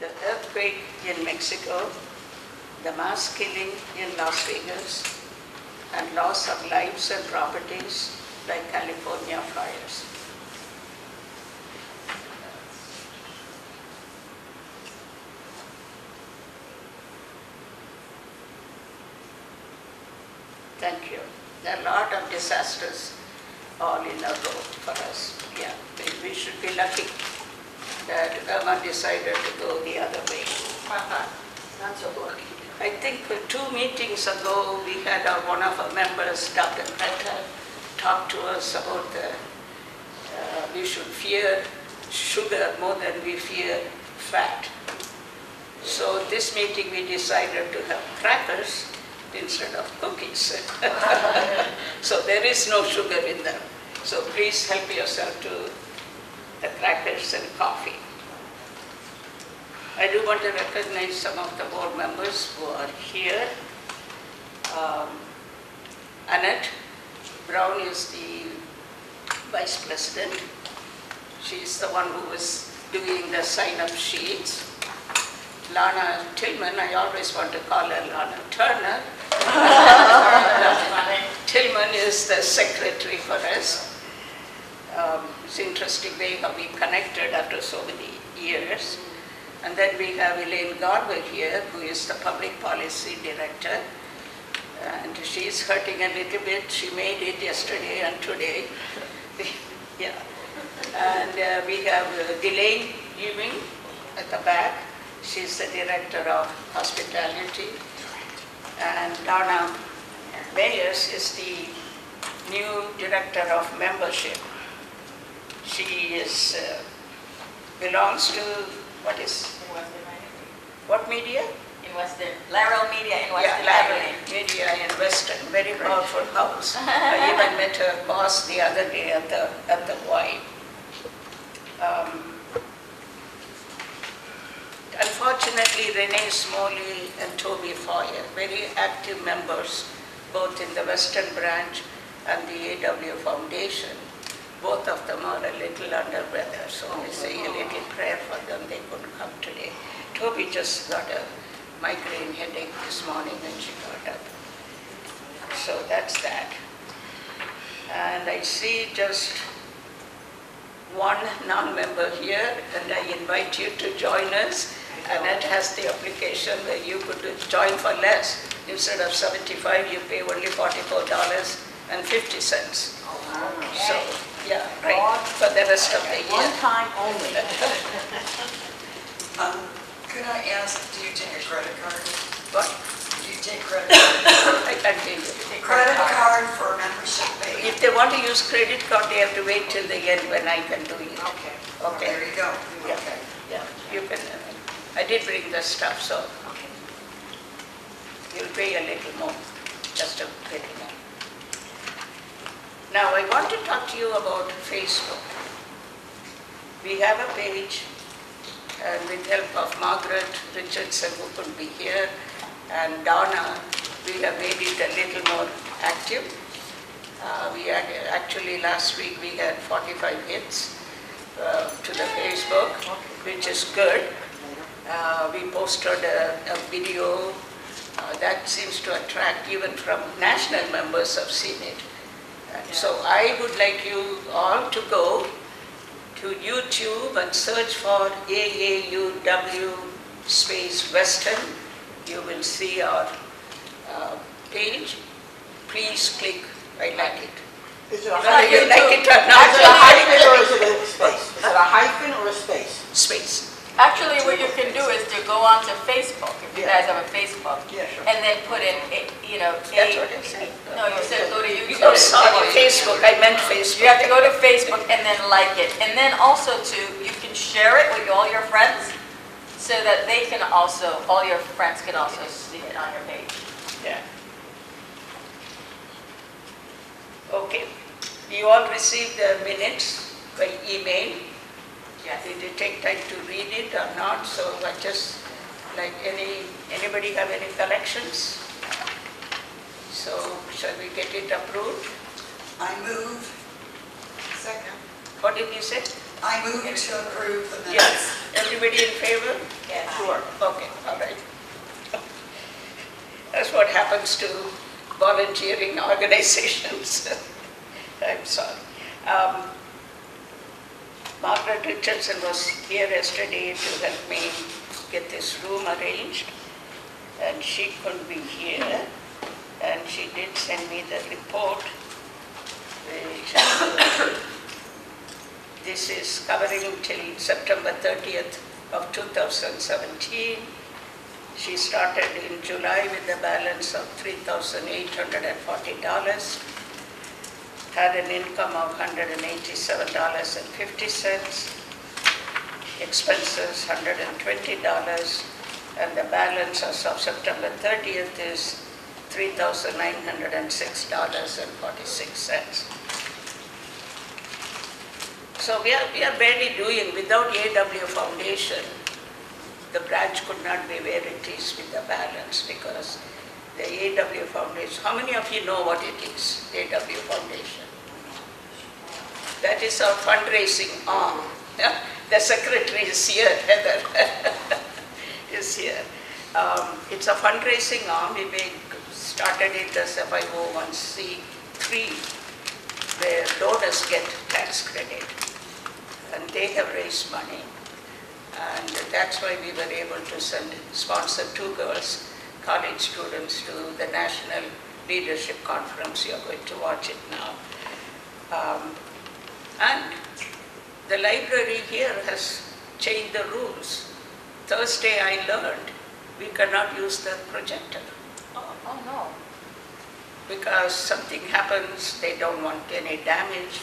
the earthquake in Mexico, the mass killing in Las Vegas, and loss of lives and properties like California fires. Thank you. There are a lot of disasters all in a row for us. Yeah, we- we should be lucky that Irma decided to go the other way. Not so. I think uh, two meetings ago, we had our, one of our members, Dr. Greta, talk to us about the, uh, we should fear sugar more than we fear fat. So this meeting, we decided to have crackers instead of cookies. So there is no sugar in them. So please help yourself to the crackers and coffee. I do want to recognize some of the board members who are here. Um, Annette Brown is the vice president. She's the one who was doing the sign-up sheets. Lana Tillman, I always want to call her Lana Turner. Tillman is the secretary for us. Um, It's interesting way how we connected after so many years. And then we have Elaine Garber here, who is the public policy director. And she's hurting a little bit. She made it yesterday and today. Yeah. And uh, we have uh, Elaine Ewing at the back. She's the director of hospitality. And Donna Mayers is the new director of membership. She is, uh, belongs to, what is, In Weston, right? what media? In Weston, Laurel Media in Yeah, Weston Lateral Media in Weston, very powerful house. I even met her boss the other day at the, at the Y. Um, Unfortunately, Renee Smalley and Toby Foyer, very active members, both in the Weston branch and the AW Foundation. Both of them are a little under weather, so I say a little prayer for them, they couldn't come today. Toby just got a migraine headache this morning when she got up. So that's that. And I see just one non-member here, and I invite you to join us. And Annette has the application where you could join for less. Instead of 75, you pay only $44.50. So, yeah, right, for the rest of the One year. time only. Um, Could I ask, do you take a credit card? But Do you take credit? card? I continue. Credit card for membership fee? If they want to use credit card, they have to wait till the end when I can do it. Okay. Okay. There you go. Yeah. Okay. Yeah, you can, uh, I did bring the stuff, so Okay. you'll pay a little more, just a little more. Now, I want to talk to you about Facebook. We have a page, and with help of Margaret Richardson, who couldn't be here, and Donna, we have made it a little more active. Uh, We had, actually, last week, we had 45 hits uh, to the Facebook, which is good. Uh, We posted a a video uh, that seems to attract even from national members seen it. And So I would like you all to go to YouTube and search for AAUW space Weston. You will see our uh, page. Please click, I like it. Is it a Whether you hyphen? like it or Is it a not, hyphen or is it a space? Is it a hyphen or a space? space. Actually, what you can do is to go onto Facebook, if you Yeah. guys have a Facebook, Yeah, sure. and then put in, a- you know, That's A- what I said. No, you said go to YouTube. Oh, sorry, Facebook, I meant Facebook. You have to go to Facebook and then like it. And then also to, you can share it with all your friends so that they can also, all your friends can also see it on your page. Yeah. Okay. You all received the minutes by email. Yes. Did you take time to read it or not? So I just, like, any, anybody have any collections? So shall we get it approved? I move, second, What did you say? I move it to approve the Yeah. minutes. Everybody in favor? Yes. Sure. Okay, all right. That's what happens to volunteering organizations. I'm sorry. Um, Margaret Richardson was here yesterday to help me get this room arranged, and she couldn't be here, and she did send me the report, this is covering till September 30th of 2017. She started in July with a balance of $3,840, had an income of $187.50, expenses $120, and the balance as of September 30th is $3,906.46. So we are, we are barely doing, without AW Foundation, the branch could not be where it is with the balance because the AW Foundation, how many of you know what it is, AW Foundation? That is our fundraising arm. The secretary is here, Heather is here. Um, It's a fundraising arm, we started it as a 501c3 where donors get tax credit and they have raised money. And that's why we were able to send, sponsor two girls, college students, to the National Leadership Conference. You're going to watch it now. Um, And the library here has changed the rules. Thursday I learned we cannot use the projector Oh, oh, no. because something happens, they don't want any damage.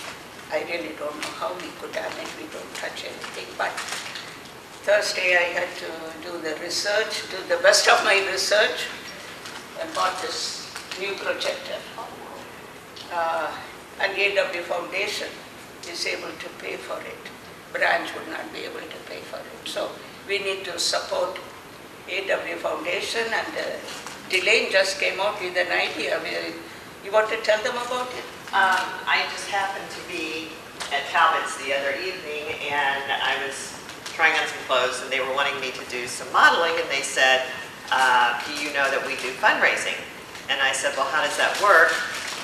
I really don't know how we could damage, we don't touch anything, but Thursday I had to do the research, do the best of my research, and bought this new projector. Uh, And AW Foundation is able to pay for it. Branch would not be able to pay for it. So we need to support AW Foundation and uh, Delane just came out with an idea. You want to tell them about it? Um, I just happened to be at Talbot's the other evening, and I was trying on some clothes, and they were wanting me to do some modeling, and they said, uh, do you know that we do fundraising? And I said, well, how does that work?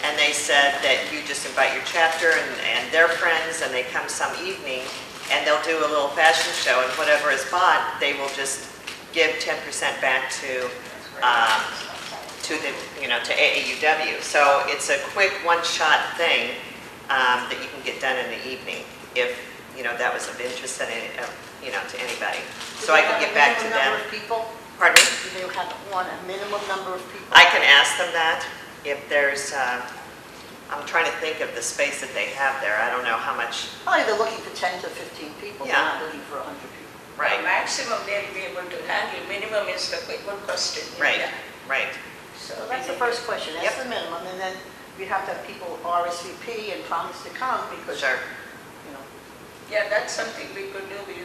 And they said that you just invite your chapter and, and their friends, and they come some evening, and they'll do a little fashion show, and whatever is bought, they will just give 10% back to, um, to the, you know, to AAUW. So it's a quick, one-shot thing um, that you can get done in the evening, if, you know, that was of interest uh, you know, to anybody. So I can get back to Do they have a minimum number them. of people? Pardon me? Do they have one, a minimum number of people? I can ask them that, if there's, uh, I'm trying to think of the space that they have there. I don't know how much, Probably they're looking for 10 to 15 people, they're Yeah. not looking for 100 people. The right, maximum they'll be able to handle, minimum is the quick one question. right, Yeah. right. So So that's the first question, that's Yep. the minimum, and then we have to have people RSVP and promise to come because, Sure. you know, Yeah, that's something we could do. We-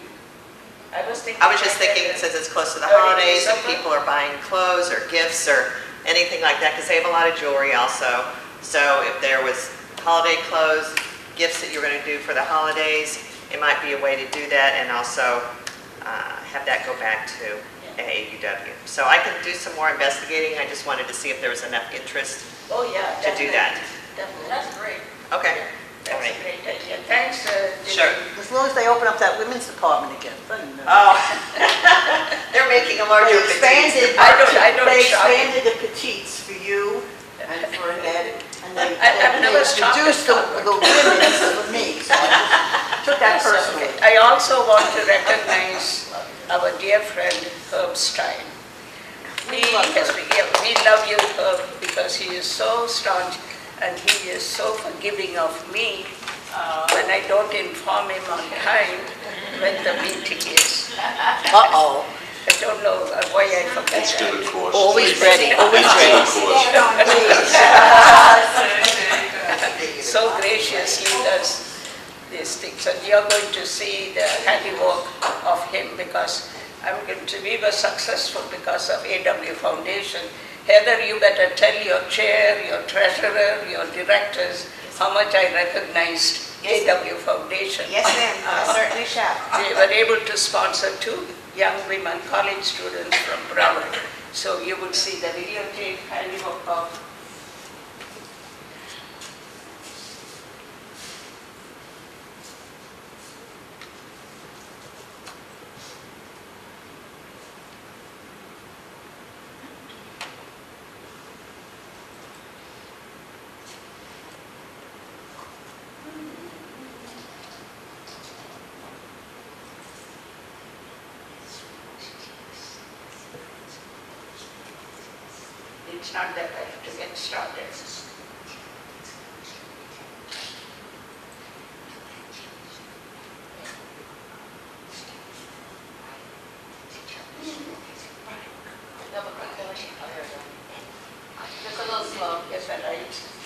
I was thinking. I was just thinking, since it's close to the holidays, and people are buying clothes or gifts or anything like that, because they have a lot of jewelry also. So if there was holiday clothes, gifts that you're going to do for the holidays, it might be a way to do that and also uh, have that go back to AAUW. So I can do some more investigating, I just wanted to see if there was enough interest. Oh, yeah. to do that. definitely, Definitely. That's great. Okay, That's a great idea. Thanks, uh, Sure. As long as they open up that women's department again, then, uh, Oh, they're making a larger They expanded, I don't- I don't they shop. expanded the petites for you and for Ed, and they, I- I've and never they at reduced the, the women's for me, so I just took that personally. I also want to recognize our dear friend Herb Stein. We He love has Herb. yeah, we love you, Herb, because he is so staunch and he is so forgiving of me when I don't inform him on time when the meeting is. Uh-oh. I don't know uh, why I forget It's due that. to course. Always ready, always It's due ready. to course. So graciously does these things. And you're going to see the handiwork of him because I'm going to, we were successful because of AW Foundation. Heather, you better tell your chair, your treasurer, your directors, how much I recognized AW Foundation. Yes, ma'am, I uh, certainly shall. They were able to sponsor two young women, college students from Broward. So you will see the videotape handiwork of not that I have to get started. Double click the link. There we go. Just a little slow. Yes, I right.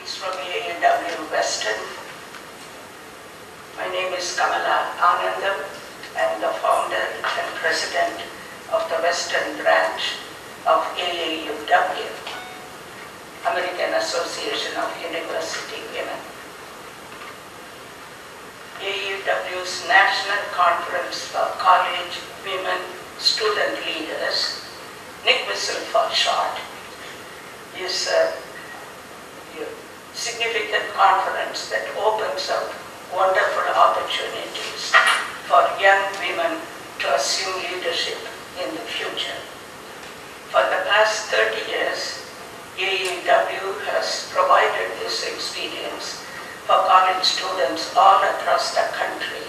Greetings from AAW Weston. My name is Kamala Anandam. I'm the founder and president of the Weston branch of AAUW, American Association of University Women. AUW's National Conference for College Women Student Leaders, NCCWSL for short, is a significant conference that opens up wonderful opportunities for young women to assume leadership in the future. For the past 30 years, AEW has provided this experience for college students all across the country,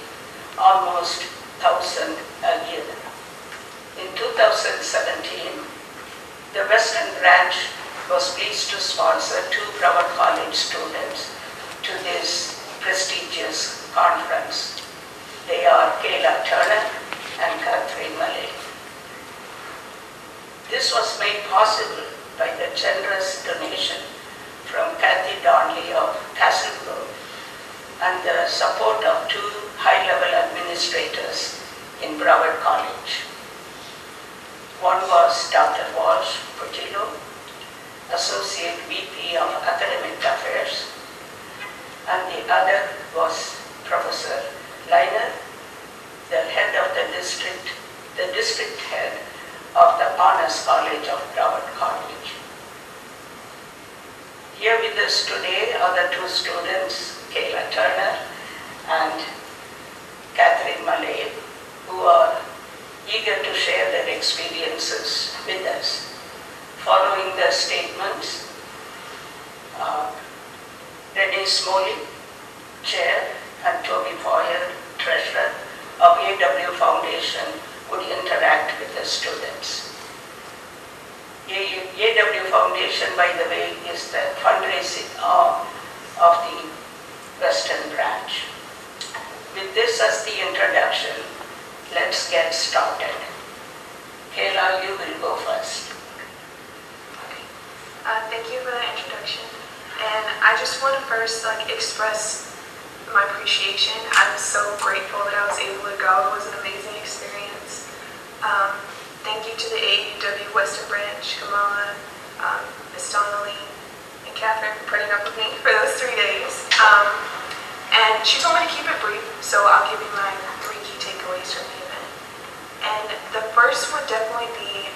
almost 1,000 a year. In 2017, the Weston branch was pleased to sponsor two Students to this prestigious conference. They are Kayla Turner and Catherine Malay. This was made possible by the generous donation from Kathy Donnelly of Castle Grove and the support of two high-level administrators in Broward College. One was Dr. Walsh Putillo, Associate VP of Academic Affairs, and the other was Professor Leiner, the head of the district, the district head of the Honors College of Broward College. Here with us today are the two students, Kayla Turner and Catherine Malay, who are eager to share their experiences with us. Following the statements, uh, Renee Smalley, Chair, and Toby Foyer, Treasurer of AW Foundation, would interact with the students. AW Foundation, by the way, is the fundraising arm of the Weston branch. With this as the introduction, let's get started. Kayla, you will go first. Uh, thank you for that introduction. And I just want to first like express my appreciation. I'm so grateful that I was able to go. It was an amazing experience. Um, thank you to the AUW Weston Branch, Kamala, um, Ms. Donnelly, and Catherine for putting up with me for those three days. Um, and she told me to keep it brief, so I'll give you my three key takeaways from the event. And the first would definitely be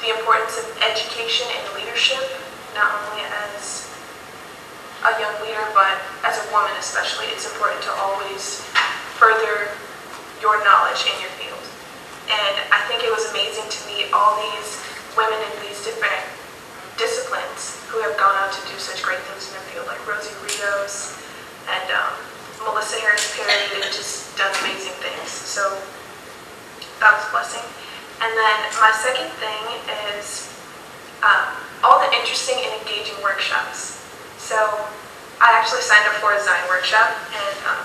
the importance of education and leadership, not only as a young leader, but as a woman especially. It's important to always further your knowledge in your field. And I think it was amazing to meet all these women in these different disciplines who have gone on to do such great things in their field, like Rosie Rios and um, Melissa Harris Perry. They've just done amazing things. So that was a blessing. And then my second thing is um, all the interesting and engaging workshops. So I actually signed up for a design workshop, and um,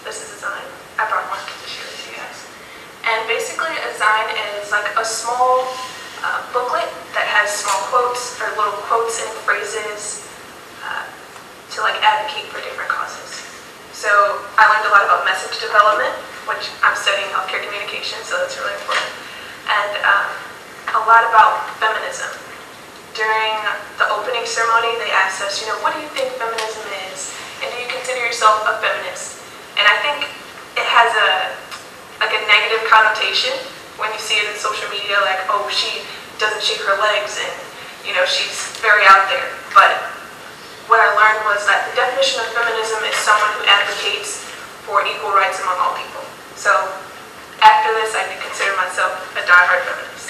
this is a design. I brought one to share with you guys. And basically, a design is like a small uh, booklet that has small quotes or little quotes and phrases uh, to like advocate for different causes. So I learned a lot about message development, which I'm studying healthcare communication, so that's really important and um, a lot about feminism. During the opening ceremony, they asked us, you know, what do you think feminism is? And do you consider yourself a feminist? And I think it has a like a negative connotation when you see it in social media, like, oh, she doesn't shake her legs and, you know, she's very out there. But what I learned was that the definition of feminism is someone who advocates for equal rights among all people. So after this, I could consider myself a diehard feminist.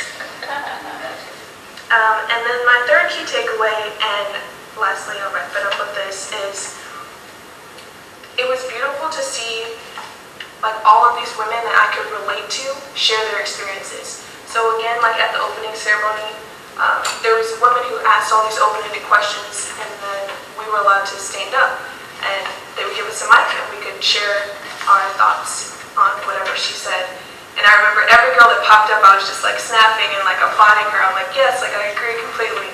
Um, and then my third key takeaway, and lastly, I'll wrap it up with this, is it was beautiful to see like all of these women that I could relate to share their experiences. So again, like at the opening ceremony, um, there was a woman who asked all these open-ended questions, and then we were allowed to stand up, and they would give us a mic, and we could share our thoughts on whatever she said. And I remember every girl that popped up, I was just like snapping and like applauding her. I'm like, yes, like I agree completely.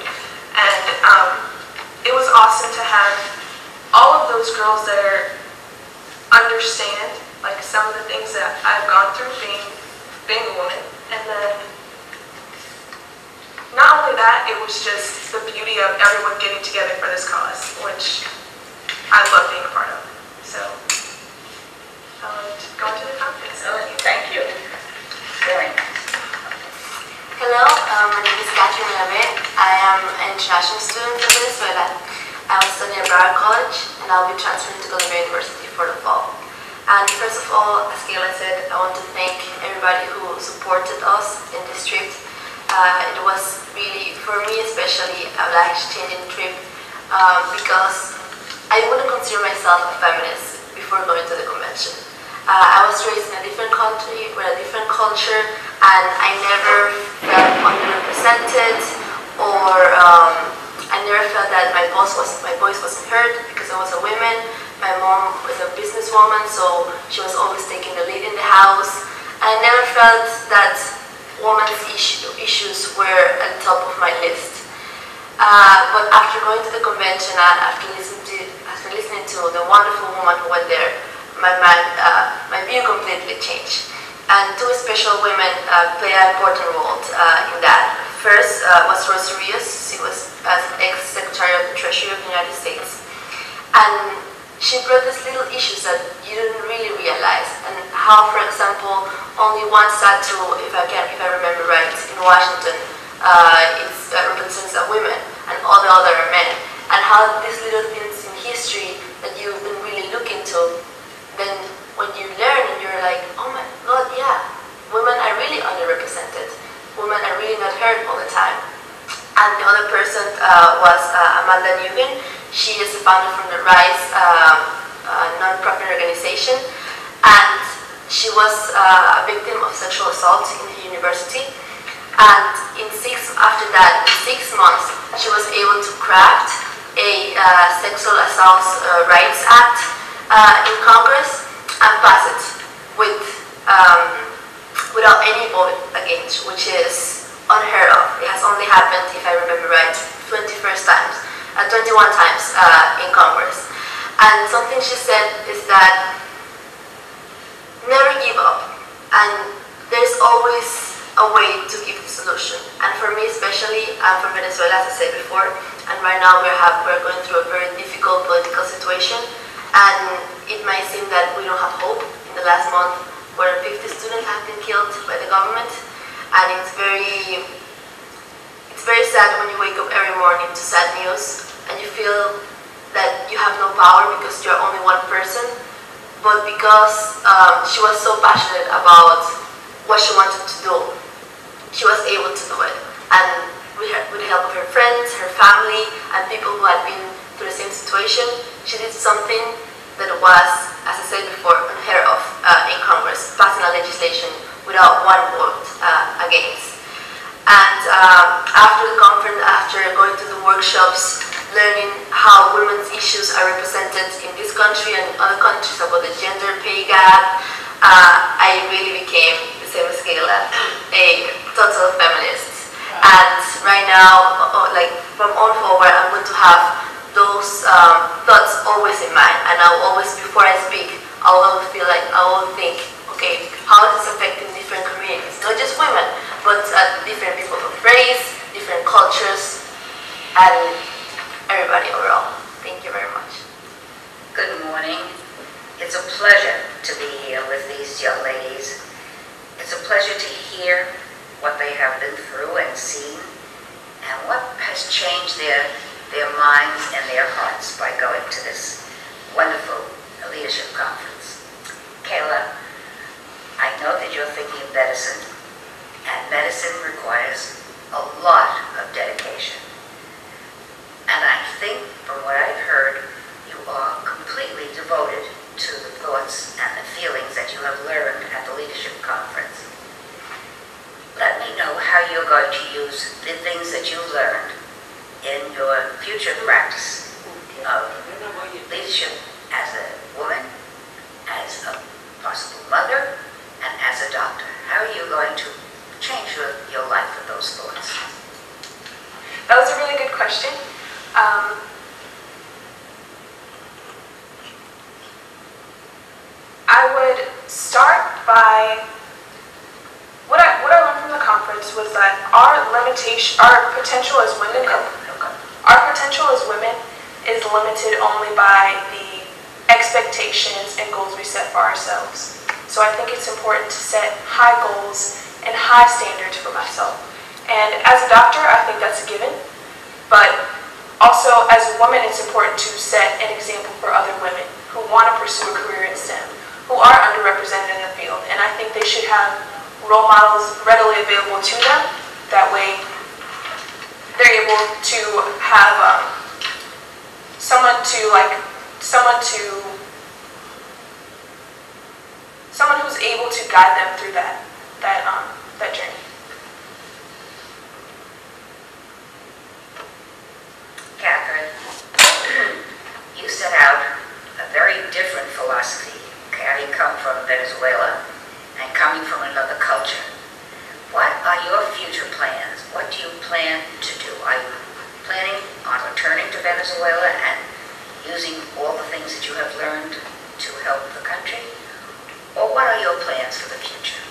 And um, it was awesome to have all of those girls there understand like some of the things that I've gone through being being a woman. And then not only that, it was just the beauty of everyone getting together for this cause, which I love being a part of. So I loved to the conference. So, thank you. Hello, um, my name is Catherine Lave. I am an international student from Venezuela. I was studying at Broward College and I'll be transferring to Columbia University for the fall. And first of all, as Kayla said, I want to thank everybody who supported us in this trip. Uh, it was really, for me especially, a life-changing trip um, because I wouldn't consider myself a feminist before going to the convention. Uh, I was raised in a different country with a different culture, and I never felt underrepresented, or um, I never felt that my voice was my voice wasn't heard because I was a woman. My mom was a businesswoman, so she was always taking the lead in the house. I never felt that women's issue, issues were at the top of my list. Uh, but after going to the convention and after listening to after listening to the wonderful woman who went there, my mind, uh, my view completely changed. And two special women uh, play an important role uh, in that. First uh, was Rosie Rios. She was as ex-secretary of the Treasury of the United States, and she brought these little issues that you didn't really realize. And how, for example, only one statue, if I can, if I remember right, in Washington, uh, it's, uh, represents a woman, and all the other are men. And how these little things in history that you didn't really look into then when you learn and you're like, oh my god, yeah, women are really underrepresented. Women are really not heard all the time. And the other person uh, was uh, Amanda Nguyen. She is a founder from the RISE uh, uh non-profit organization. And she was uh, a victim of sexual assault in the university. And in six, after that, in six months, she was able to craft a uh, Sexual Assault Rights Act uh, in Congress and pass it with um, without any vote against, which is unheard of. It has only happened, if I remember right, 21 times, uh, 21 times uh, in Congress. And something she said is that never give up, and there's always a way to give the solution. And for me especially, I'm from Venezuela, as I said before, and right now we're, have, we're going through a very difficult political situation, and it might seem that we don't have hope. In the last month, where 50 students have been killed by the government, and it's very, it's very sad when you wake up every morning to sad news, and you feel that you have no power because you're only one person, but because um, she was so passionate about what she wanted to do, she was able to do it. And with, her, with the help of her friends, her family, and people who had been through the same situation, she did something that was, as I said before, unheard of uh, in Congress, passing a legislation without one vote uh, against. And um, after the conference, after going to the workshops, learning how women's issues are represented in this country and other countries about the gender pay gap, uh, I really became, the same as a total feminist. And right now, uh, like from on forward, I'm going to have those um, thoughts always in mind. And I'll always, before I speak, I'll always feel like, I will think, okay, how is this affecting different communities? Not just women, but uh, different people of race, different cultures, and everybody overall. Thank you very much. Good morning. It's a pleasure to be here with these young ladies. It's a pleasure to hear what they have been through and seen and what has changed their, their minds and their hearts by going to this wonderful leadership conference. Kayla, I know that you're thinking of medicine, and medicine requires a lot of dedication. And I think, from what I've heard, you are completely devoted to the thoughts and the feelings that you have learned at the leadership conference. Let me know how you're going to use the things that you learned in your future practice of leadership as a woman, as a possible mother, and as a doctor. How are you going to change your, your life with those thoughts? That was a really good question. Um, I would start by what I what I learned from the conference was that our limitation, our potential as women, our potential as women is limited only by the expectations and goals we set for ourselves. So I think it's important to set high goals and high standards for myself. And as a doctor, I think that's a given. But also, as a woman, it's important to set an example for other women who want to pursue a career in STEM, who are underrepresented in the field. And I think they should have role models readily available to them. That way, they're able to have um, someone to like, someone to, someone who's able to guide them through that, that, um, that journey. Catherine, you set out a very different philosophy, having come from Venezuela and coming from another culture. What are your future plans? What do you plan to do? Are you planning on returning to Venezuela and using all the things that you have learned to help the country? Or what are your plans for the future?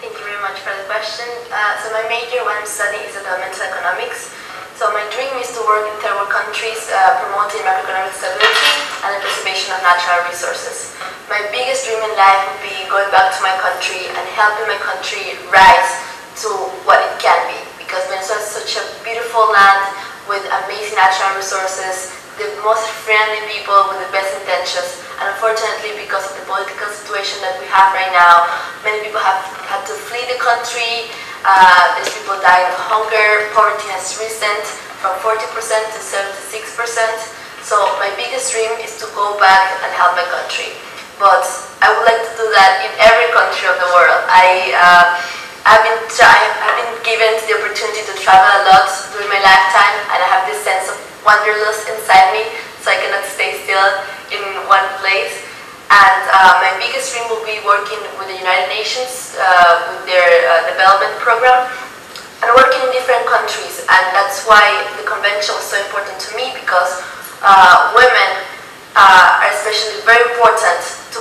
Thank you very much for the question. Uh, so my major, what I'm studying is environmental economics. So my dream is to work in third world countries uh, promoting macroeconomic stability and the preservation of natural resources. My biggest dream in life would be going back to my country and helping my country rise to what it can be. Because Venezuela is such a beautiful land with amazing natural resources, the most friendly people with the best intentions. And unfortunately, because of the political situation that we have right now, many people have had to flee the country. Uh, there's people dying of hunger. Poverty has risen from 40% to 76%. So my biggest dream is to go back and help my country. But I would like to do that in every country of the world. I, uh, I've been I've been given the opportunity to travel a lot during my lifetime, and I have this sense of wanderlust inside me, so I cannot stay still in one place. And uh, my biggest dream will be working with the United Nations, uh, with their uh, development program, and working in different countries. And that's why the convention was so important to me because uh, women uh, are especially very important to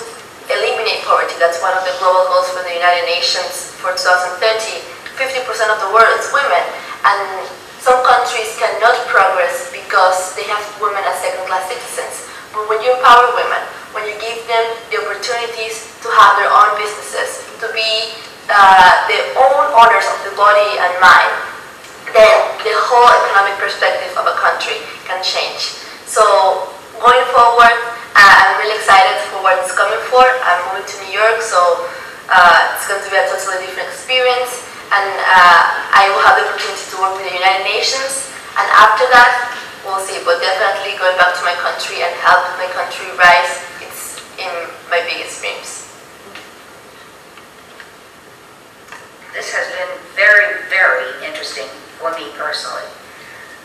eliminate poverty. That's one of the global goals for the United Nations for 2030. 50% of the world is women. And some countries cannot progress because they have women as second-class citizens. But when you empower women, when you give them the opportunities to have their own businesses, to be uh, their own owners of the body and mind, then the whole economic perspective of a country can change. So going forward, uh, I'm really excited for what it's coming for. I'm moving to New York, so uh, it's going to be a totally different experience. And uh, I will have the opportunity to work with the United Nations. And after that, we'll see. But definitely going back to my country and help my country rise, in my biggest dreams. This has been very, very interesting for me personally.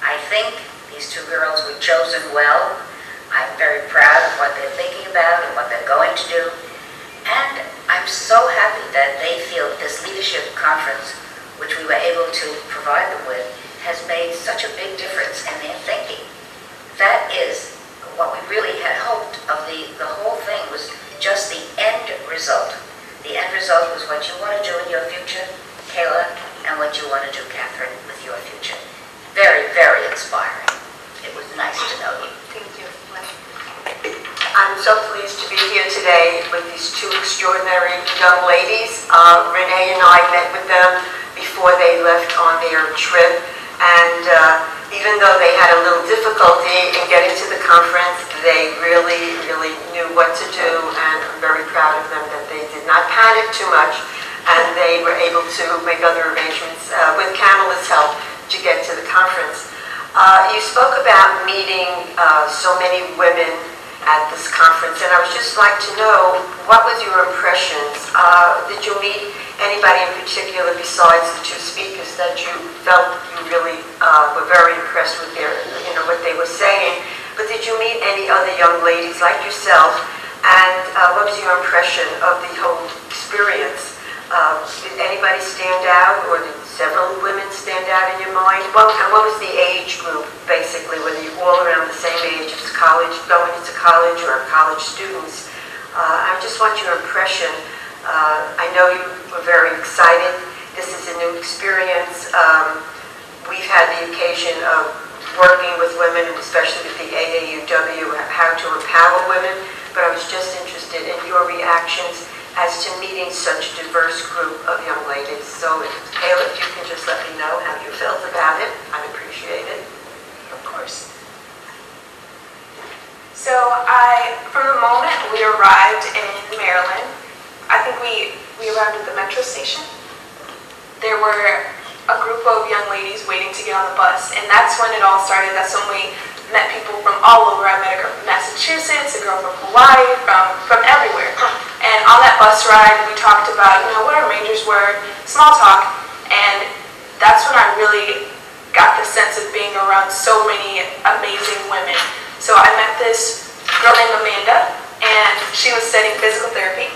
I think these two girls were chosen well. I'm very proud of what they're thinking about and what they're going to do. And I'm so happy that they feel this leadership conference, which we were able to provide them with, has made such a big difference in their thinking. That is what we really had hoped of the, the whole thing was just the end result. The end result was what you want to do in your future, Kayla, and what you want to do, Catherine, with your future. Very, very inspiring. It was nice to know you. Thank you. I'm so pleased to be here today with these two extraordinary young ladies. Uh, Renee and I met with them before they left on their trip, and uh, even though they had a little difficulty in getting to the conference, they really, really knew what to do, and I'm very proud of them that they did not panic too much, and they were able to make other arrangements uh, with Kamala's help to get to the conference. Uh, you spoke about meeting uh, so many women at this conference, and I would just like to know what was your impressions? Uh, did you meet anybody in particular besides the two speakers that you felt you really uh, were very impressed with their, you know, what they were saying? But did you meet any other young ladies like yourself? And uh, what was your impression of the whole experience? Uh, did anybody stand out, or did several women stand out in your mind? What, and what was the age group, basically, whether you all around the same age as college, going into college, or college students? Uh, I just want your impression. Uh, I know you were very excited. This is a new experience. Um, we've had the occasion of working with women, especially with the AAUW, how to empower women, but I was just interested in your reactions as to meeting such a diverse group of young ladies. So, if, Kayla, if you can just let me know how you felt about it, I'd appreciate it. Of course. So I, from the moment we arrived in Maryland, I think we, we arrived at the metro station. There were a group of young ladies waiting to get on the bus, and that's when it all started. That's when we met people from all over. I met a girl from Massachusetts, a girl from Hawaii, from, from everywhere. And on that bus ride, we talked about, you know, what our majors were, small talk, and that's when I really got the sense of being around so many amazing women. So I met this girl named Amanda, and she was studying physical therapy.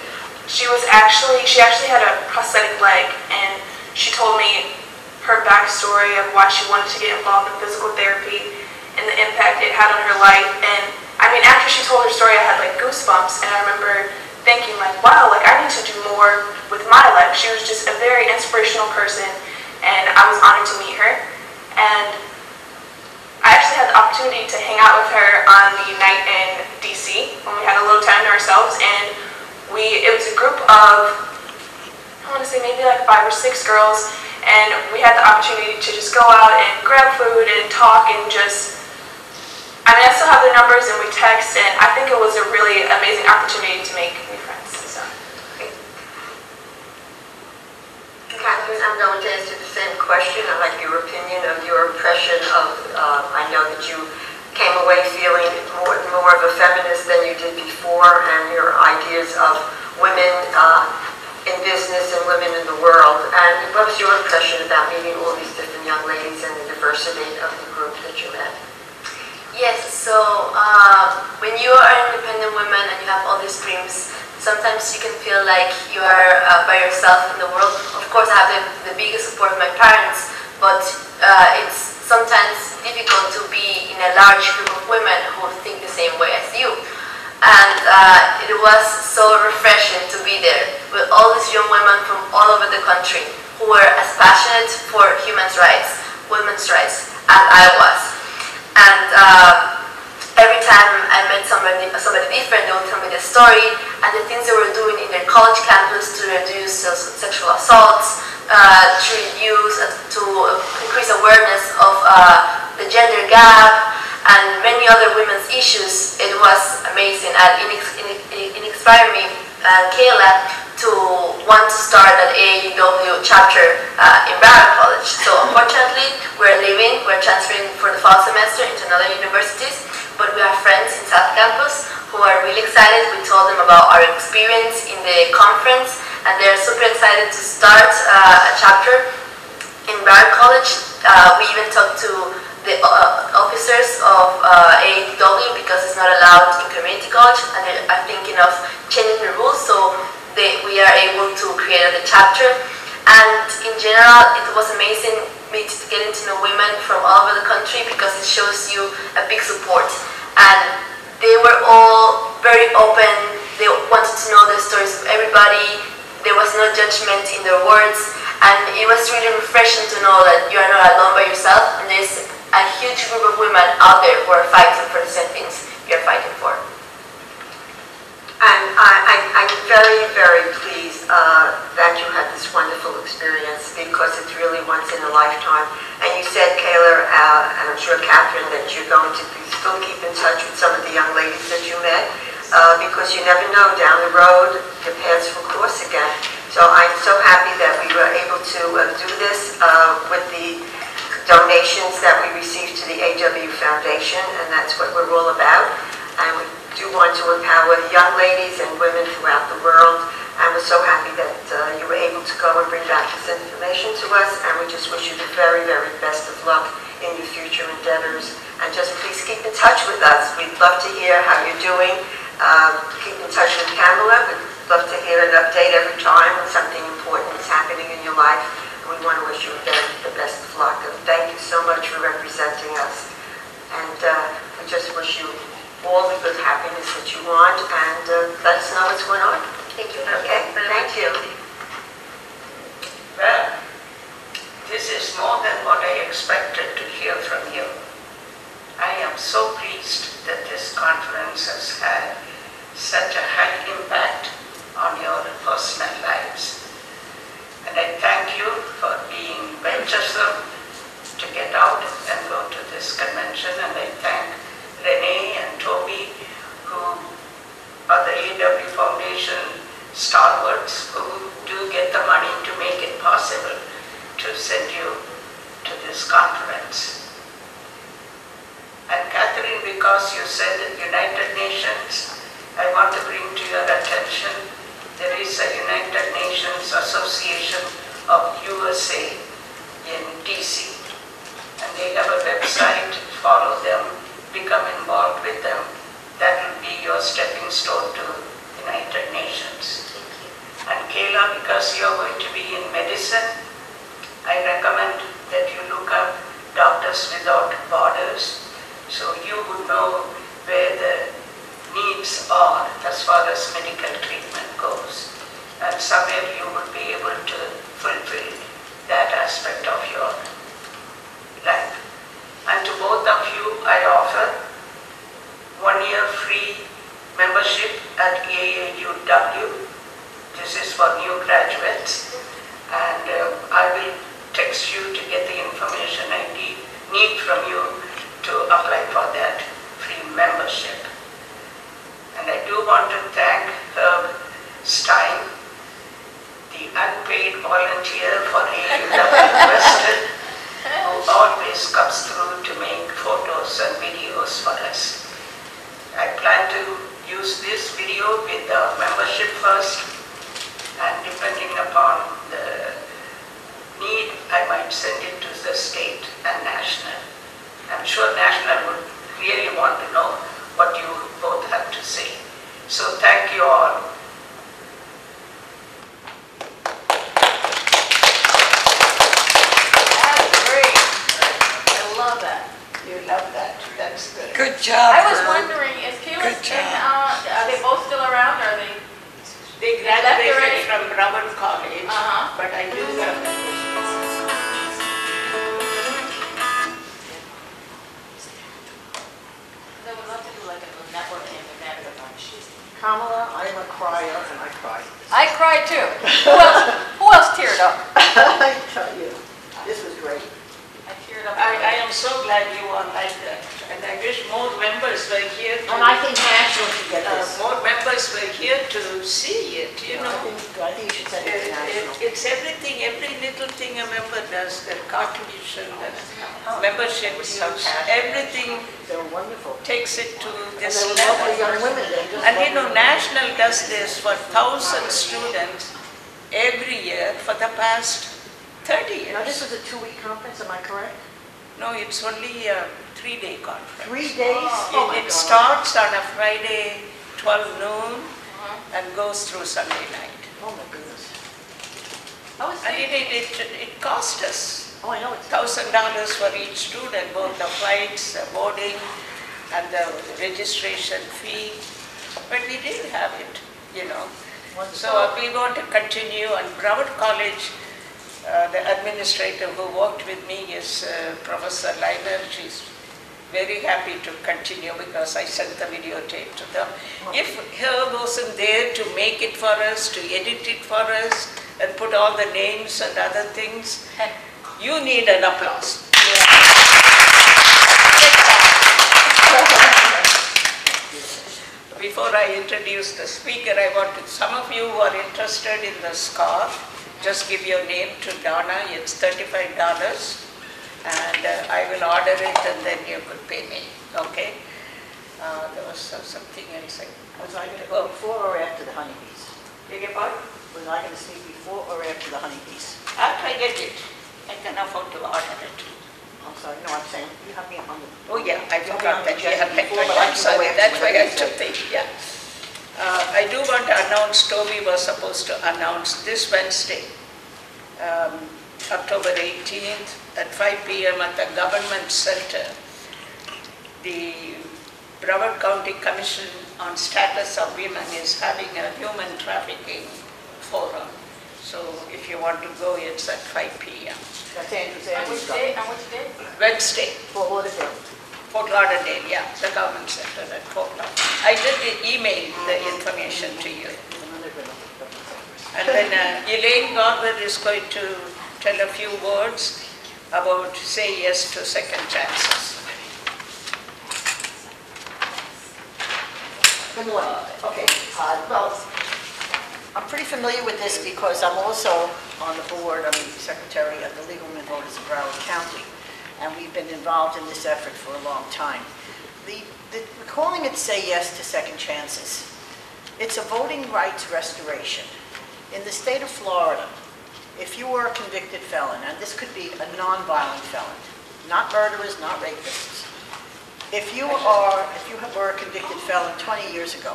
She was actually, she actually had a prosthetic leg, and she told me her backstory of why she wanted to get involved in physical therapy and the impact it had on her life. And I mean, after she told her story, I had like goosebumps, and I remember thinking like, wow, like I need to do more with my life. She was just a very inspirational person, and I was honored to meet her. And I actually had the opportunity to hang out with her on the night in DC when we had a little time to ourselves, and we it was a group of I want to say maybe like five or six girls, and we had the opportunity to just go out and grab food and talk and just I mean, I still have their numbers and we text, and I think it was a really amazing opportunity to make new friends. So. Catherine, I'm going to you the same question. I'd like your opinion of your impression of Um, I know that you came away feeling more, more of a feminist than you did before, and your ideas of women uh, in business and women in the world. And what was your impression about meeting all these different young ladies and the diversity of the group that you met? Yes, so uh, when you are an independent woman and you have all these dreams, sometimes you can feel like you are uh, by yourself in the world. Of course, I have the, the biggest support of my parents, but uh, it's sometimes difficult to be in a large group of women who think the same way as you. And uh, it was so refreshing to be there with all these young women from all over the country who were as passionate for human rights, women's rights, as I was. And uh, every time I met somebody, somebody different, they would tell me their story and the things they were doing in their college campus to reduce sexual assaults, uh, to reduce, uh, to increase awareness of uh, the gender gap, and many other women's issues. It was amazing and it, it, it inspired me, uh, Kayla, to want to start an AAUW chapter uh, in Broward College. So unfortunately, we're leaving, we're transferring for the fall semester into another universities, but we have friends in South Campus who are really excited. We told them about our experience in the conference and they're super excited to start uh, a chapter in Broward College. Uh, we even talked to the uh, officers of uh, AAUW because it's not allowed in community college and they are thinking of changing the rules so we are able to create a chapter. And in general it was amazing me to getting to know women from all over the country because it shows you a big support. And they were all very open. They wanted to know the stories of everybody. There was no judgment in their words. And it was really refreshing to know that you are not alone by yourself. And there's a huge group of women out there who are fighting for the same things you're fighting for. And I, am very, very pleased uh, that you had this wonderful experience because it's really once in a lifetime. And you said, Kayla, uh, and I'm sure Catherine, that you're going to still keep in touch with some of the young ladies that you met uh, because you never know, down the road, your paths will cross again. So I'm so happy that we were able to uh, do this uh, with the donations that we received to the AAUW Foundation, and that's what we're all about. And we do want to empower young ladies and women throughout the world, and we're so happy that uh, you were able to go and bring back this information to us, and we just wish you the very, very best of luck in your future endeavors. And just please keep in touch with us. We'd love to hear how you're doing. Um, keep in touch with Pamela. We'd love to hear an update every time when something important is happening in your life. And we want to wish you again the best of luck. And thank you so much for representing us. And uh, we just wish you all the good happiness that you want and uh, let us know what's going on. Thank you. Okay, thank you. Well, this is more than what I expected to hear from you. I am so pleased that this conference has had such a high impact does, their contribution, their membership dues, everything They're wonderful. takes it to And this they were lovely young level. women, they just. And you know, lovely. National does this for thousand students every year for the past 30 Now, this years. was a two-week conference, am I correct? No, it's only a three-day conference. Three days? Oh, my It it God. starts on a Friday, 12 noon, Uh-huh. and goes through Sunday night. Oh, my goodness. I was And it, it, it it cost us Oh, I know, thousand dollars for each student, both the flights, the boarding, and the registration fee. But we did have it, you know. So uh, we want to continue, and Broward College, uh, the administrator who worked with me is uh, Professor Liner. She's very happy to continue because I sent the videotape to them. If Herb wasn't there to make it for us, to edit it for us, and put all the names and other things, you need an applause. Before I introduce the speaker, I want to, some of you who are interested in the scarf, just give your name to Donna, it's thirty-five dollars. And uh, I will order it and then you could pay me, okay? Uh, There was uh, something else I, was I gonna go before or after the honeybees? beg your pardon? Was I gonna speak before or after the honeybees? After I get it, I can afford to order it. I'm sorry, no, I'm saying, you have me on the, Oh, yeah, I forgot that, yeah, agenda before, but I'm sorry, that's why I you took the, yeah. Uh, I do want to announce, Toby was supposed to announce this Wednesday, um, October 18th, at 5 PM at the Government Center. The Broward County Commission on Status of Women is having a human trafficking forum. So if you want to go, it's at 5 PM. that's Andrew's, on Andrew's which stuff. day, on which day? Wednesday, Fort Lauderdale. Fort Lauderdale, yeah, the government center at Fort Lauderdale. I did email the information to you. Another. And then uh, Elaine Garber is going to tell a few words about say yes to second chances. Good morning. Okay, uh, well, I'm pretty familiar with this because I'm also on the board, I'm the secretary of the League of Women Voters of Broward County, and we've been involved in this effort for a long time. The, the- we're calling it Say Yes to Second Chances. It's a voting rights restoration. In the state of Florida, if you were a convicted felon, and this could be a nonviolent felon, not murderers, not rapists, if you are, if you were a convicted felon 20 years ago,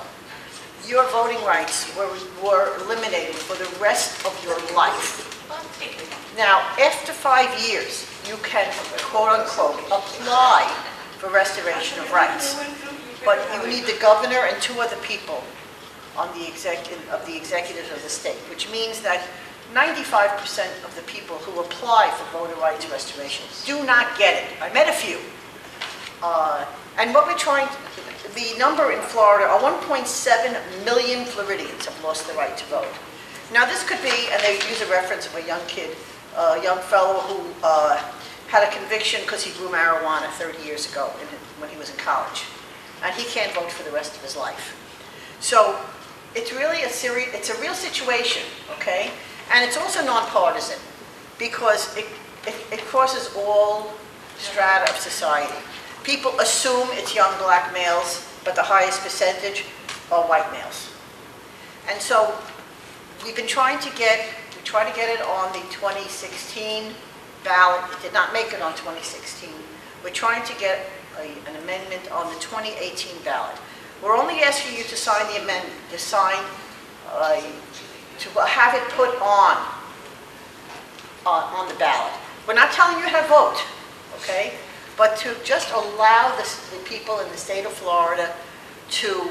your voting rights were, were eliminated for the rest of your life. Now, after five years, you can quote-unquote apply for restoration of rights. But you need the governor and two other people on the executive, of the executive of the state, which means that 95% of the people who apply for voter rights restoration do not get it. I met a few. Uh, And what we're trying, the number in Florida, are 1.7 million Floridians have lost the right to vote. Now, this could be, and they use a reference of a young kid, a young fellow who uh, had a conviction because he grew marijuana 30 years ago in- when he was in college. And he can't vote for the rest of his life. So it's really a serious, it's a real situation, okay? And it's also nonpartisan because it, it it crosses all strata of society. People assume it's young black males but the highest percentage are white males. And so we've been trying to get, we tried to get it on the 2016 ballot. It did not make it on 2016. We're trying to get a- an amendment on the 2018 ballot. We're only asking you to sign the amendment, to sign, uh, to have it put on, on on the ballot. We're not telling you how to vote, okay? But to just allow the the people in the state of Florida to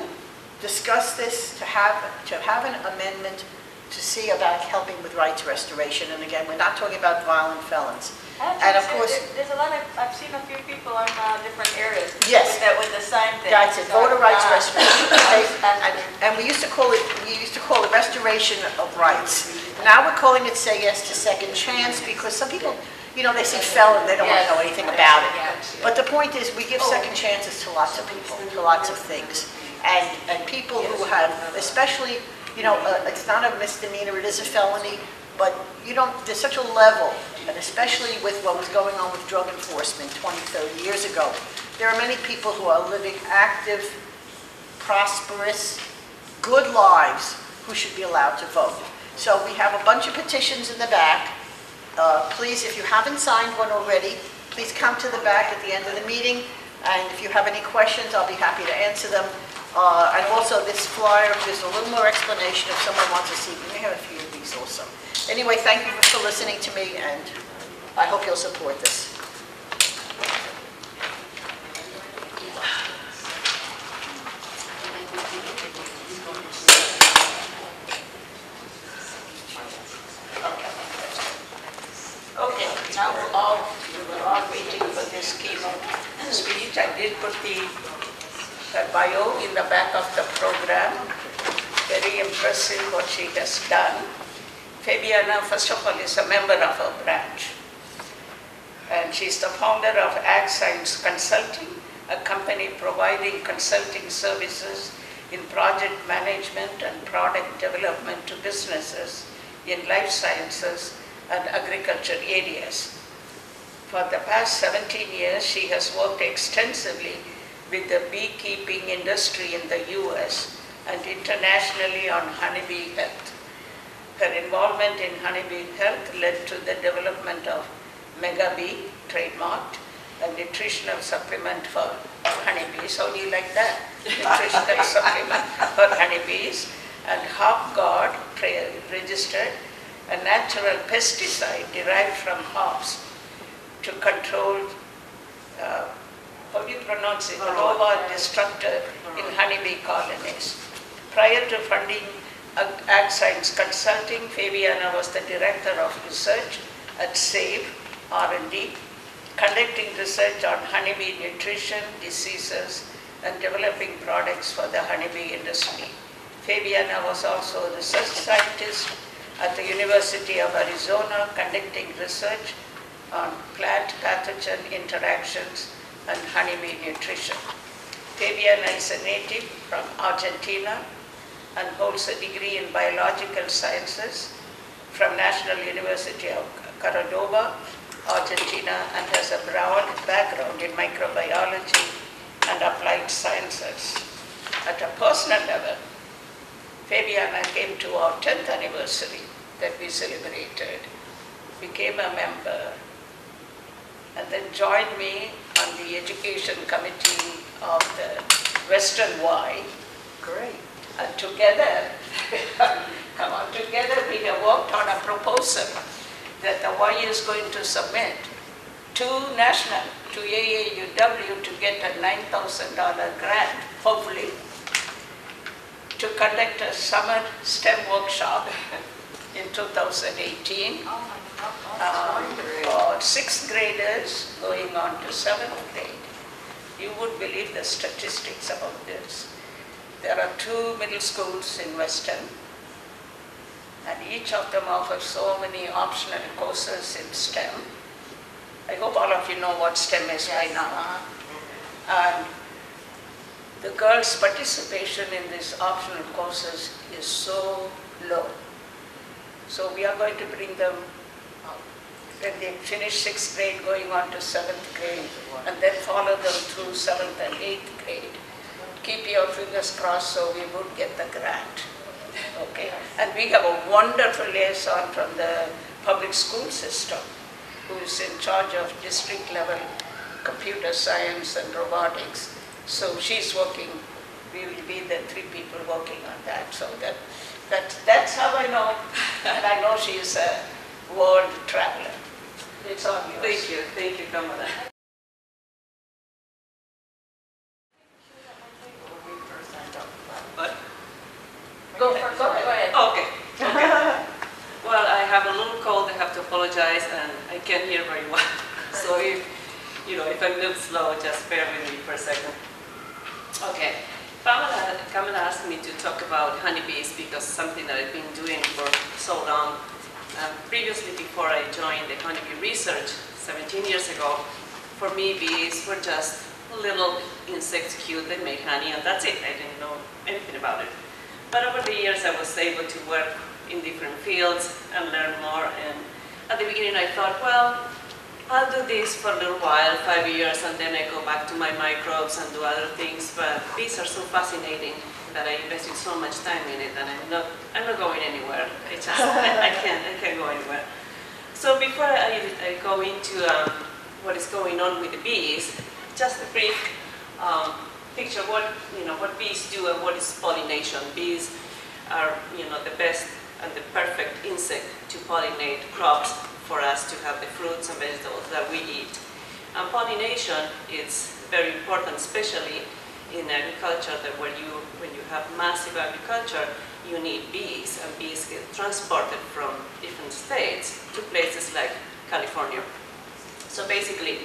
discuss this, to have, to have an amendment to see about helping with rights restoration. And again, we're not talking about violent felons. And of course, There- There's a lot of, I've seen a few people on uh, different areas. Yes. That, with the sign thing. That's it, So, voter rights uh, restoration. and- And and we used to call it, we used to call it restoration of rights. Now we're calling it say yes to second chance because some people, you know, they see felon, they don't want to know anything about it. But the point is, we give second chances to lots of people, to lots of things. And, and people who have, especially, you know, uh, it's not a misdemeanor, it is a felony, but you don't, there's such a level, and especially with what was going on with drug enforcement 20, 30 years ago, there are many people who are living active, prosperous, good lives who should be allowed to vote. So we have a bunch of petitions in the back. Uh, Please, if you haven't signed one already, please come to the back at the end of the meeting, and if you have any questions, I'll be happy to answer them. Uh, And also, this flyer, there's a little more explanation, if someone wants to see, we may have a few of these also. Anyway, thank you for listening to me, and I hope you'll support this. Okay, now we're all, we're all waiting for this keynote speech. I did put the bio in the back of the program. Very impressive what she has done. Fabiana, first of all, is a member of our branch. And she's the founder of Ag Science Consulting, a company providing consulting services in project management and product development to businesses in life sciences and agriculture areas. For the past 17 years, she has worked extensively with the beekeeping industry in the US and internationally on honeybee health. Her involvement in honeybee health led to the development of Mega MegaBee, trademarked, a nutritional supplement for honeybees. How do you like that? Nutritional supplement for honeybees. And HopGuard, registered, a natural pesticide derived from hops to control, uh, how do you pronounce it? Varroa destructor in honeybee colonies. Prior to funding Ag Science Consulting, Fabiana was the director of research at SAVE R&D, conducting research on honeybee nutrition, diseases, and developing products for the honeybee industry. Fabiana was also a research scientist at the University of Arizona, conducting research on plant pathogen interactions and honeybee nutrition. Fabiana is a native from Argentina and holds a degree in biological sciences from National University of Córdoba, Argentina, and has a broad background in microbiology and applied sciences. At a personal level, Fabiana came to our 10th anniversary that we celebrated, became a member, and then joined me on the education committee of the Weston Y. Great. And together, come on, together we have worked on a proposal that the Y is going to submit to national, to AAUW to get a $9,000 grant, hopefully, to conduct a summer STEM workshop in 2018 uh, for sixth graders going on to seventh grade. You would believe the statistics about this. There are two middle schools in Weston, and each of them offers so many optional courses in STEM. I hope all of you know what STEM is by now. Uh-huh. And the girls' participation in these optional courses is so low. So we are going to bring them, when they finish sixth grade, going on to seventh grade, and then follow them through seventh and eighth grade, keep your fingers crossed so we would get the grant. Okay, and we have a wonderful liaison from the public school system who is in charge of district level computer science and robotics. So she's working, we will be the three people working on that. So that, that, that's how I know, and I know she is a world traveler. It's all yours. Thank you, thank you, Kamala. Go first, go ahead. Okay, okay. Well, I have a little cold, I have to apologize, and I can't hear very well. So if, you know, if I'm a little slow, just bear with me for a second. Okay, Pamela, Kamala asked me to talk about honeybees because something that I've been doing for so long. Um, Previously, before I joined the honeybee research 17 years ago, for me, bees were just little insects, cute, they make honey, and that's it. I didn't know anything about it. But over the years, I was able to work in different fields and learn more. And at the beginning, I thought, well, I'll do this for a little while, five years, and then I go back to my microbes and do other things. But bees are so fascinating that I invested so much time in it, and I'm not, I'm not going anywhere. I just, I, can't, I can't go anywhere. So before I, I go into um, what is going on with the bees, just a brief um, picture what you know what bees do and what is pollination. Bees are you know the best and the perfect insect to pollinate crops for us to have the fruits and vegetables that we eat. And pollination is very important, especially in agriculture, that where you when you have massive agriculture, you need bees, and bees get transported from different states to places like California. So basically,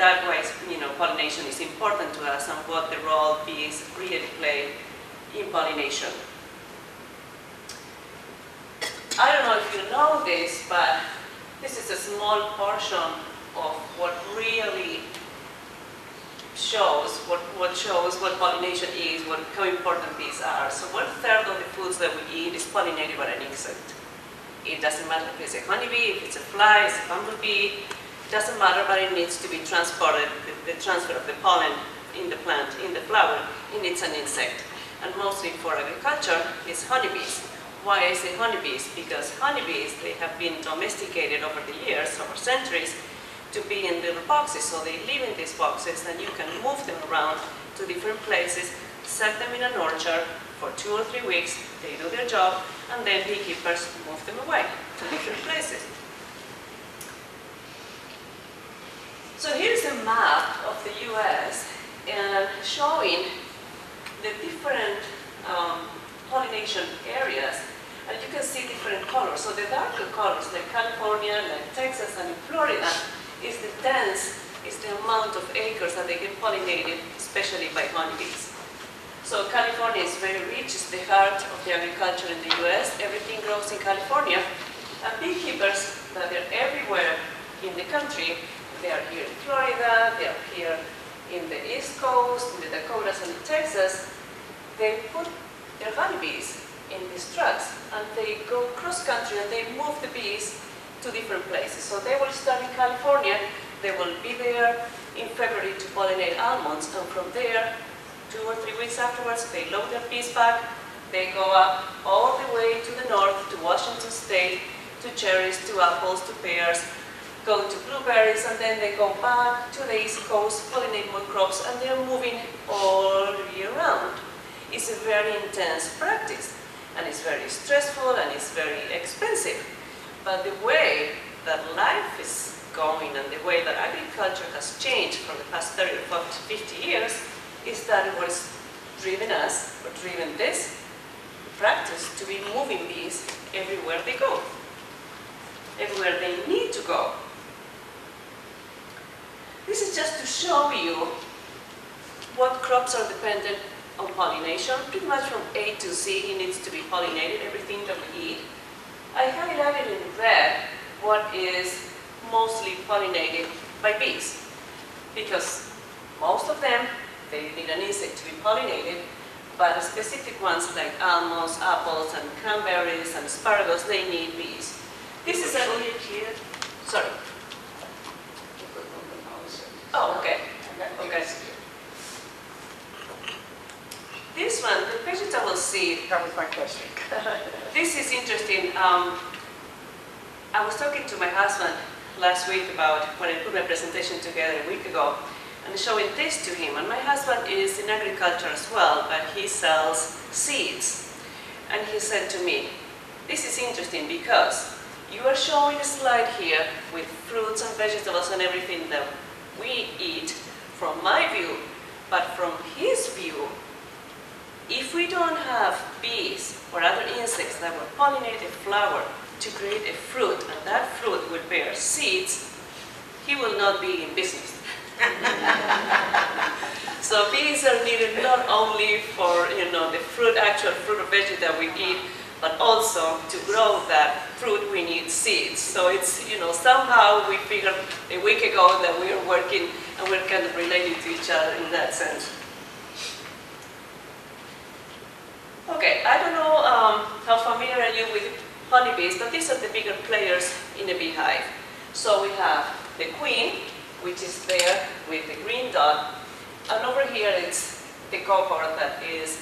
that why you know pollination is important to us and what the role bees really play in pollination. I don't know if you know this, but this is a small portion of what really shows what, what shows what pollination is, what how important bees are. So one third of the foods that we eat is pollinated by an insect. It doesn't matter if it's a honeybee, if it's a fly, it's a bumblebee, doesn't matter, but it needs to be transported, the, the transfer of the pollen in the plant, in the flower, it needs an insect. And mostly for agriculture, it's honeybees. Why I say honeybees? Because honeybees, they have been domesticated over the years, over centuries, to be in little boxes. So they live in these boxes and you can move them around to different places, set them in an orchard for two or three weeks, they do their job, and then beekeepers move them away to different places. So here's a map of the US and showing the different um, pollination areas. And you can see different colors. So the darker colors, like California, like Texas, and Florida, is the dense, is the amount of acres that they get pollinated, especially by honeybees. So California is very rich, it's the heart of the agriculture in the US. Everything grows in California. And beekeepers that are everywhere in the country they are here in Florida, they are here in the East Coast, in the Dakotas and Texas. They put their honeybees in these trucks and they go cross country and they move the bees to different places. So they will start in California, they will be there in February to pollinate almonds and from there, two or three weeks afterwards, they load their bees back, they go up all the way to the north, to Washington State, to cherries, to apples, to pears, go to blueberries, and then they go back to the East Coast, pollinate more crops, and they're moving all year round. It's a very intense practice, and it's very stressful, and it's very expensive. But the way that life is going and the way that agriculture has changed for the past 30 or 50 years is that what has driven us, or driven this practice to be moving bees everywhere they go, everywhere they need to go. This is just to show you what crops are dependent on pollination. Pretty much from A to Z, it needs to be pollinated, everything that we eat. I highlighted in red what is mostly pollinated by bees, because most of them, they need an insect to be pollinated, but specific ones like almonds, apples, and cranberries, and asparagus, they need bees. This is a... Sorry. Oh, okay. Okay. this one, the vegetable seed, That was my question. this is interesting. Um, I was talking to my husband last week about when I put my presentation together a week ago and showing this to him. And my husband is in agriculture as well, but he sells seeds. And he said to me, this is interesting because you are showing a slide here with fruits and vegetables and everything that we eat from my view, but from his view, if we don't have bees or other insects that will pollinate a flower to create a fruit, and that fruit will bear seeds, he will not be in business. so bees are needed not only for you know the fruit, actual fruit or veggie that we eat, but also to grow that fruit we need seeds. So it's you know somehow we figured a week ago that we are working and we're kind of related to each other in that sense. Okay, I don't know um, how familiar are you with honeybees, but these are the bigger players in a beehive. So we have the queen, which is there with the green dot, and over here it's the cohort that is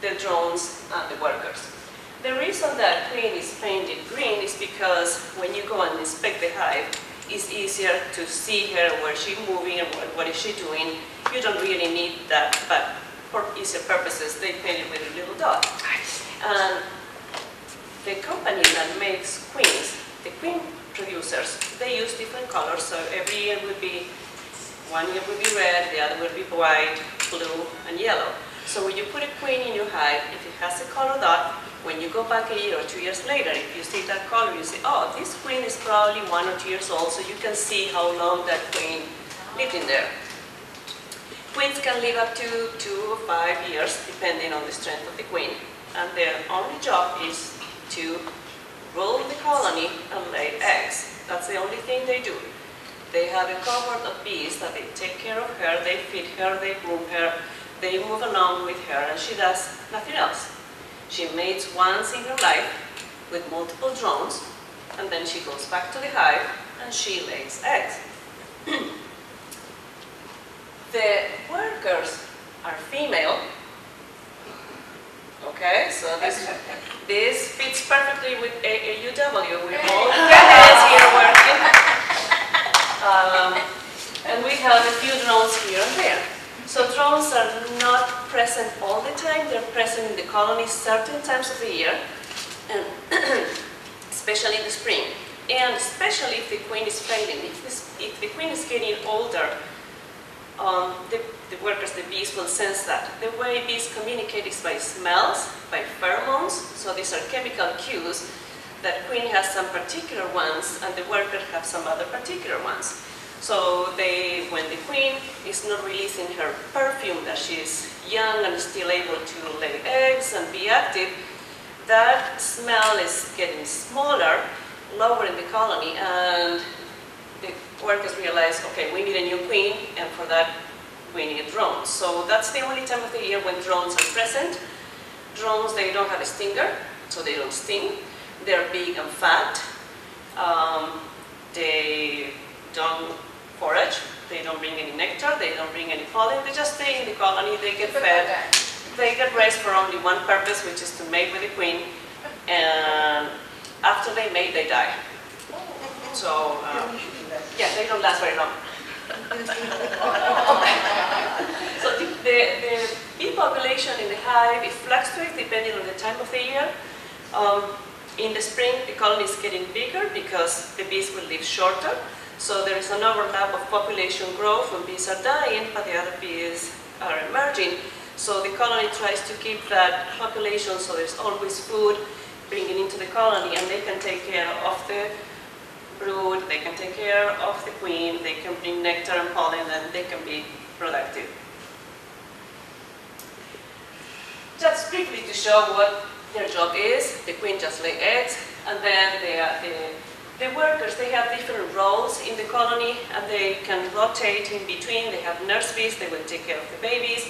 the drones and the workers. The reason that queen is painted green is because when you go and inspect the hive, it's easier to see her where she's moving and what, what is she doing. You don't really need that, but for easier purposes, they paint it with a little dot. And the company that makes queens, the queen producers, they use different colors. So every year will be, one year will be red, the other will be white, blue, and yellow. So when you put a queen in your hive, if it has a color dot, when you go back a year or two years later, if you see that color, you say, oh, this queen is probably one or two years old, so you can see how long that queen lived in there. Queens can live up to two or five years, depending on the strength of the queen. And their only job is to rule the colony and lay eggs. That's the only thing they do. They have a cohort of bees that they take care of her, they feed her, they groom her, they move along with her, and she does nothing else. She mates once in her life with multiple drones, and then she goes back to the hive and she lays eggs. the workers are female. Okay, so this, this fits perfectly with AAUW. We're all females here working. Um, and we have a few drones here and there. So drones are not present all the time. They're present in the colony certain times of the year, and especially in the spring. And especially if the queen is fading. If, this, if the queen is getting older, um, the, the workers, the bees, will sense that. The way bees communicate is by smells, by pheromones. So these are chemical cues that queen has some particular ones and the worker have some other particular ones. So they, when the queen is not releasing her perfume that she's young and still able to lay eggs and be active, that smell is getting smaller, lower in the colony, and the workers realize, okay, we need a new queen, and for that we need drones. So that's the only time of the year when drones are present. Drones, they don't have a stinger, so they don't sting. They're big and fat. Um, they don't forage. They don't bring any nectar. They don't bring any pollen. They just stay in the colony. They get fed. They get raised for only one purpose, which is to mate with the queen. And after they mate, they die. So, um, yeah, they don't last very long. so the, the, the bee population in the hive, it fluctuates depending on the time of the year. Um, in the spring, the colony is getting bigger because the bees will live shorter. So there is an overlap of population growth when bees are dying, but the other bees are emerging. So the colony tries to keep that population so there's always food bringing into the colony and they can take care of the brood, they can take care of the queen, they can bring nectar and pollen and they can be productive. Just briefly to show what their job is, the queen just lay eggs and then they are the the workers, they have different roles in the colony and they can rotate in between. They have nurse bees, they will take care of the babies.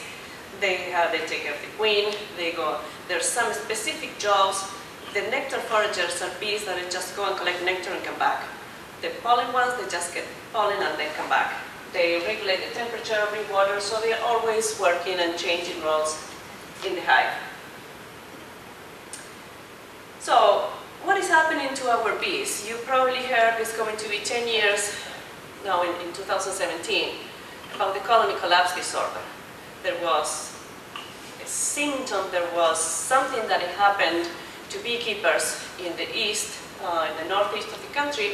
They, have, they take care of the queen. They go, there's some specific jobs. The nectar foragers are bees that just go and collect nectar and come back. The pollen ones, they just get pollen and then come back. They regulate the temperature, bring water, so they're always working and changing roles in the hive. So, what is happening to our bees? You probably heard it's going to be 10 years now in, in 2017 about the colony collapse disorder. There was a symptom, there was something that happened to beekeepers in the east, uh, in the northeast of the country,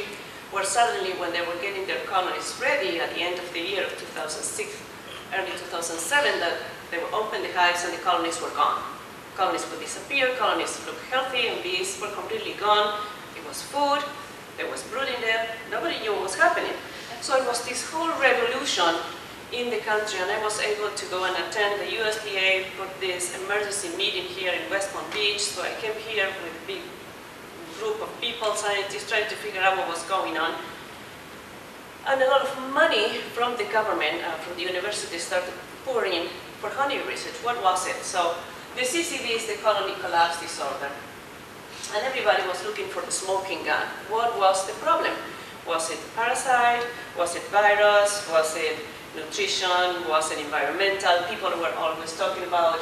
where suddenly when they were getting their colonies ready at the end of the year of 2006, early 2007, that they would open the hives and the colonies were gone. Colonies would disappear, colonies looked healthy, and bees were completely gone. It was food, there was brooding there, nobody knew what was happening. So it was this whole revolution in the country, and I was able to go and attend the USDA for this emergency meeting here in West Palm Beach. So I came here with a big group of people, scientists, trying to figure out what was going on. And a lot of money from the government, uh, from the university, started pouring for honey research. What was it? So the CCD is the colony collapse disorder. And everybody was looking for the smoking gun. What was the problem? Was it parasite? Was it virus? Was it nutrition? Was it environmental? People were always talking about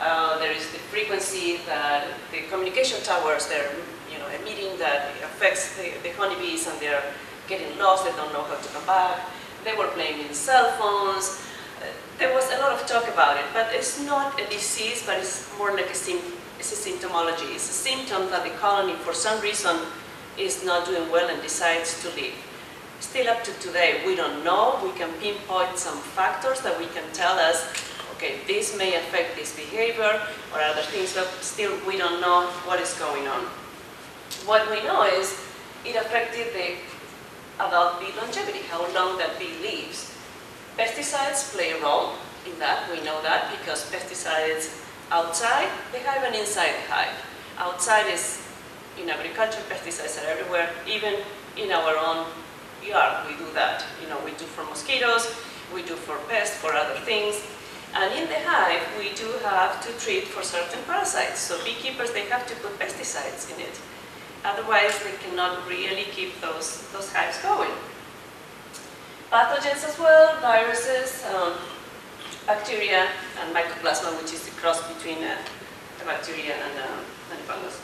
uh, there is the frequency that the communication towers, they're you know, emitting that affects the, the honeybees and they're getting lost, they don't know how to come back. They were blaming cell phones there was a lot of talk about it, but it's not a disease, but it's more like a, it's a symptomology. It's a symptom that the colony, for some reason, is not doing well and decides to leave. Still up to today, we don't know. We can pinpoint some factors that we can tell us, okay, this may affect this behavior or other things, but still we don't know what is going on. What we know is it affected the adult bee longevity, how long that bee lives. Pesticides play a role in that, we know that, because pesticides outside the hive and inside the hive. Outside is, in agriculture, pesticides are everywhere, even in our own yard we do that. You know, we do for mosquitoes, we do for pests, for other things. And in the hive, we do have to treat for certain parasites. So beekeepers, they have to put pesticides in it. Otherwise, they cannot really keep those, those hives going pathogens as well, viruses, um, bacteria, and mycoplasma, which is the cross between uh, a bacteria and, uh, and fungus.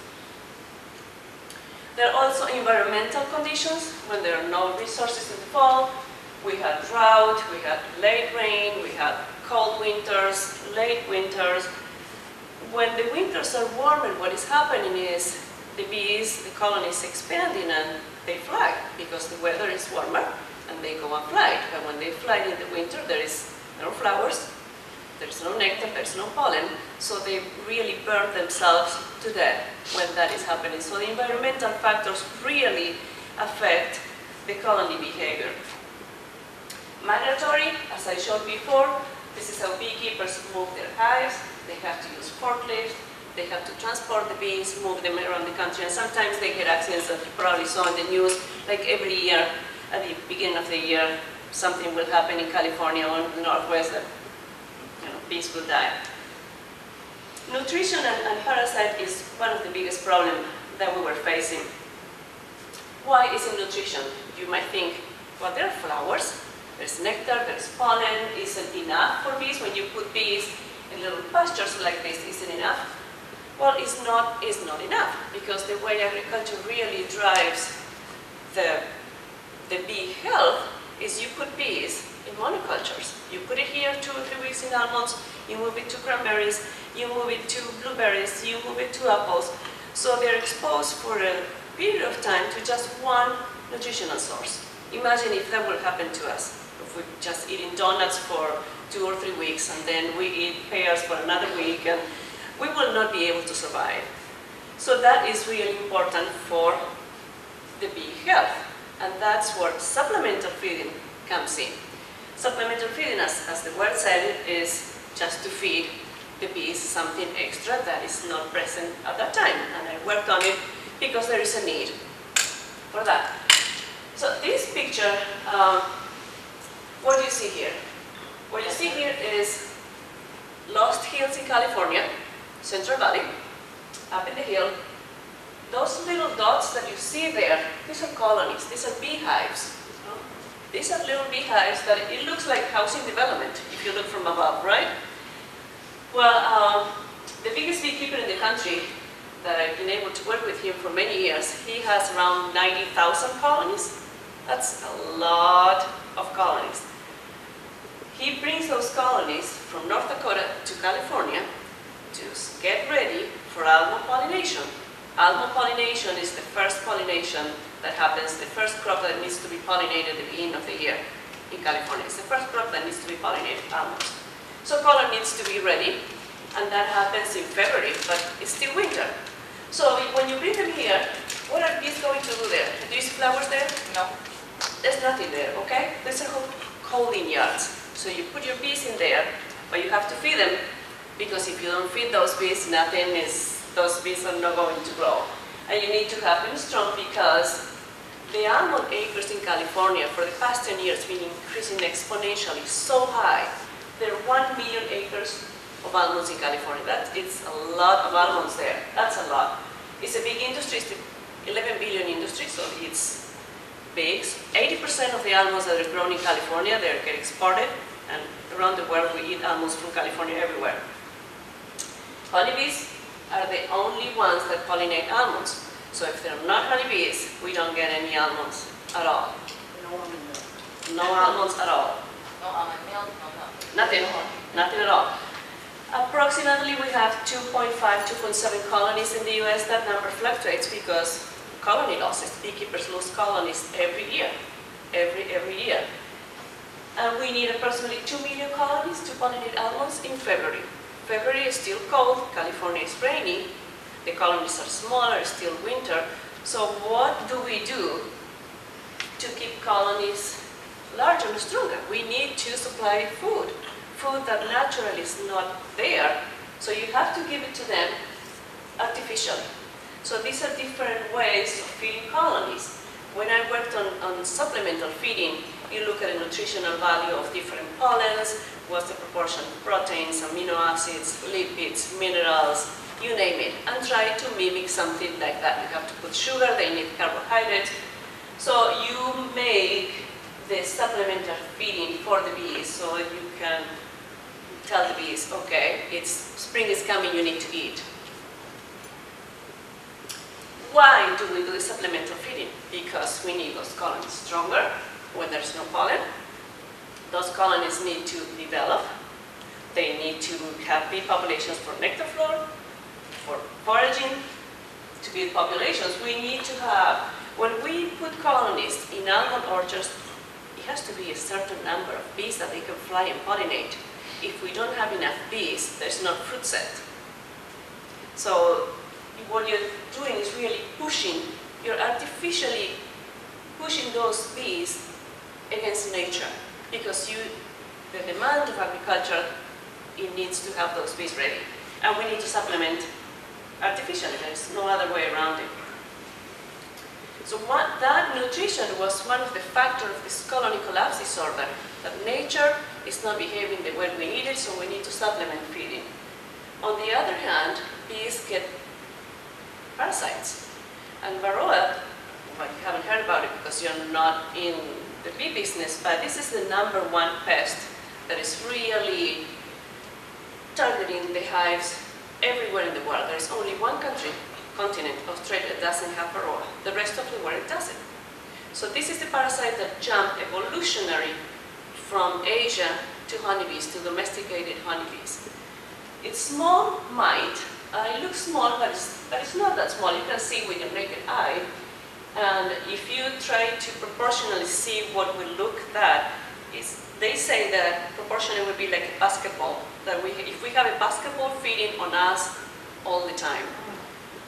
There are also environmental conditions when there are no resources in the fall. We had drought, we had late rain, we had cold winters, late winters. When the winters are warmer, what is happening is the bees, the colony is expanding and they fly because the weather is warmer and they go on flight. But when they fly in the winter, there is no flowers, there's no nectar, there's no pollen, so they really burn themselves to death when that is happening. So the environmental factors really affect the colony behavior. Migratory, as I showed before, this is how beekeepers move their hives. They have to use forklifts, they have to transport the bees, move them around the country, and sometimes they get accidents that you probably saw in the news, like every year at the beginning of the year, something will happen in California or in the Northwest that you know, bees will die. Nutrition and, and parasite is one of the biggest problems that we were facing. Why is it nutrition? You might think, well, there are flowers, there's nectar, there's pollen, isn't enough for bees. When you put bees in little pastures like this, isn't enough? Well, it's not, it's not enough because the way agriculture really drives the the bee health is you put bees in monocultures. You put it here two or three weeks in almonds, you move it to cranberries, you move it to blueberries, you move it to apples. So they're exposed for a period of time to just one nutritional source. Imagine if that would happen to us, if we're just eating donuts for two or three weeks and then we eat pears for another week and we will not be able to survive. So that is really important for the bee health. And that's where supplemental feeding comes in. Supplemental feeding, as, as the word said, is just to feed the bees something extra that is not present at that time. And I worked on it because there is a need for that. So this picture, um, what do you see here? What you see here is Lost Hills in California, Central Valley, up in the hill, those little dots that you see there, these are colonies, these are beehives. These are little beehives that it looks like housing development if you look from above, right? Well, um, the biggest beekeeper in the country that I've been able to work with him for many years, he has around 90,000 colonies. That's a lot of colonies. He brings those colonies from North Dakota to California to get ready for almond pollination. Almond pollination is the first pollination that happens, the first crop that needs to be pollinated at the beginning of the year in California. It's the first crop that needs to be pollinated, almonds. So color needs to be ready, and that happens in February, but it's still winter. So when you bring them here, what are bees going to do there? Do you see flowers there? No. There's nothing there, okay? These are called holding yards. So you put your bees in there, but you have to feed them, because if you don't feed those bees, nothing is, those bees are not going to grow. And you need to have them strong because the almond acres in California for the past 10 years have been increasing exponentially so high. There are 1 million acres of almonds in California. That it's a lot of almonds there. That's a lot. It's a big industry, it's the 11 billion industry, so it's big. 80% of the almonds that are grown in California, they get exported, and around the world we eat almonds from California everywhere. Honeybees are the only ones that pollinate almonds. So if they're not honeybees, we don't get any almonds at all. No almond milk. No almonds at all. No almond milk, no milk. Nothing, nothing at all. Approximately, we have 2.5, 2.7 colonies in the US. That number fluctuates because colony losses, beekeepers lose colonies every year, every, every year. And we need approximately 2 million colonies to pollinate almonds in February. February is still cold, California is rainy, the colonies are smaller, still winter. So what do we do to keep colonies larger and stronger? We need to supply food, food that naturally is not there. So you have to give it to them artificially. So these are different ways of feeding colonies. When I worked on, on supplemental feeding, you look at the nutritional value of different pollens, what's the proportion of proteins, amino acids, lipids, minerals, you name it, and try to mimic something like that. You have to put sugar, they need carbohydrates. So you make the supplemental feeding for the bees so you can tell the bees, okay, it's spring is coming, you need to eat. Why do we do the supplemental feeding? Because we need those colonies stronger when there's no pollen. Those colonies need to develop. They need to have bee populations for nectar flow, for foraging, to build populations. We need to have, when we put colonies in almond orchards, it has to be a certain number of bees that they can fly and pollinate. If we don't have enough bees, there's no fruit set. So what you're doing is really pushing, you're artificially pushing those bees against nature because you, the demand of agriculture, it needs to have those bees ready. And we need to supplement artificially, there's no other way around it. So what, that nutrition was one of the factors of this colony collapse disorder, that nature is not behaving the way we need it, so we need to supplement feeding. On the other hand, bees get parasites. And varroa, well, you haven't heard about it because you're not in the bee business, but this is the number one pest that is really targeting the hives everywhere in the world. There is only one country, continent, Australia, that doesn't have varroa. The rest of the world doesn't. So this is the parasite that jumped evolutionary from Asia to honeybees, to domesticated honeybees. It's small mite. Uh, it looks small, but it's, but it's not that small. You can see with your naked eye. And if you try to proportionally see what will look that, is they say that proportionally would be like a basketball. That we, if we have a basketball feeding on us all the time,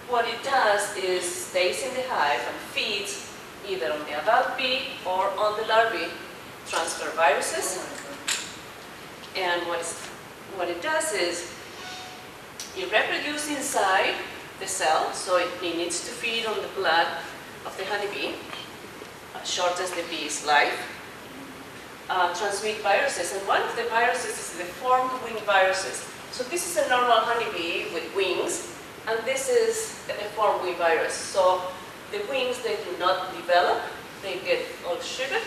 what it does is stays in the hive and feeds either on the adult bee or on the larvae, transfer viruses. Oh and what, is, what it does is it reproduces inside the cell, so it, it needs to feed on the blood of the honeybee, uh, shortens the bee's life, uh, transmit viruses, and one of the viruses is the formed wing viruses. So this is a normal honeybee with wings, and this is a deformed wing virus. So the wings, they do not develop, they get all sugared,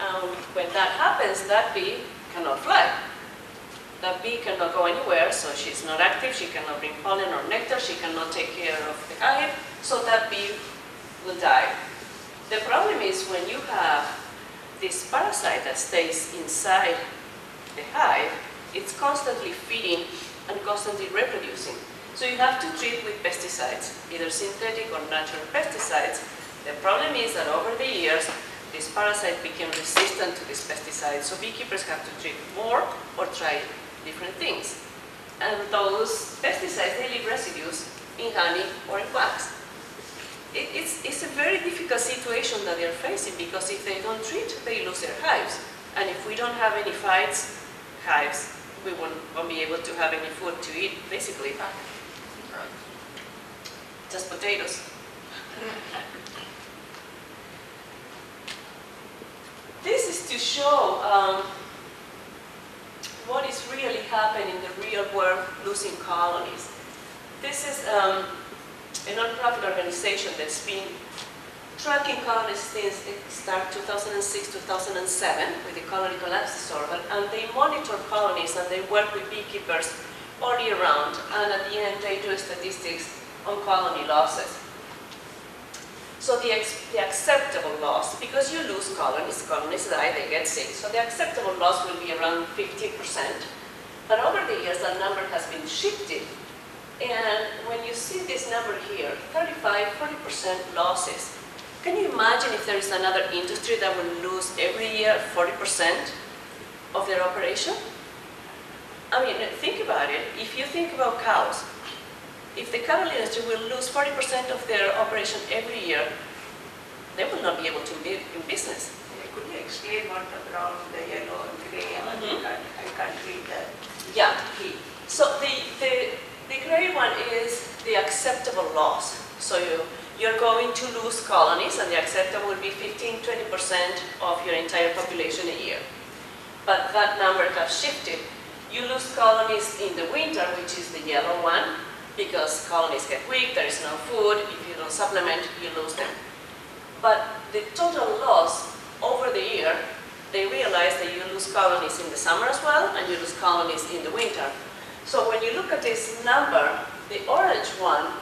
and when that happens, that bee cannot fly. That bee cannot go anywhere, so she's not active, she cannot bring pollen or nectar, she cannot take care of the hive, so that bee will die. The problem is when you have this parasite that stays inside the hive, it's constantly feeding and constantly reproducing. So you have to treat with pesticides, either synthetic or natural pesticides. The problem is that over the years, this parasite became resistant to these pesticides, so beekeepers have to treat more or try different things. And those pesticides, they leave residues in honey or in wax. It, it's, it's a very difficult situation that they're facing because if they don't treat, they lose their hives. And if we don't have any fights, hives, we won't, won't be able to have any food to eat, basically. Just potatoes. This is to show um, what is really happening in the real world losing colonies. This is um, a non-profit organization that's been tracking colonies since it started 2006-2007 with the colony collapse disorder, and they monitor colonies and they work with beekeepers all year round, and at the end they do statistics on colony losses. So the, the, acceptable loss, because you lose colonies, colonies die, they get sick, so the acceptable loss will be around 50%. But over the years, that number has been shifted. And when you see this number here, 35, 40% losses, can you imagine if there is another industry that will lose every year 40% of their operation? I mean, think about it. If you think about cows, if the cattle industry will lose 40% of their operation every year, they will not be able to live in business. Could you explain what the brown, the yellow, and the gray, Mhm. I I can't read that. Yeah. So the, the, the gray one is the acceptable loss. So you, you're going to lose colonies and the acceptable will be 15, 20% of your entire population a year. But that number has shifted. You lose colonies in the winter, which is the yellow one, because colonies get weak, there is no food, if you don't supplement, you lose them. But the total loss over the year, they realize that you lose colonies in the summer as well, and you lose colonies in the winter. So when you look at this number, the orange one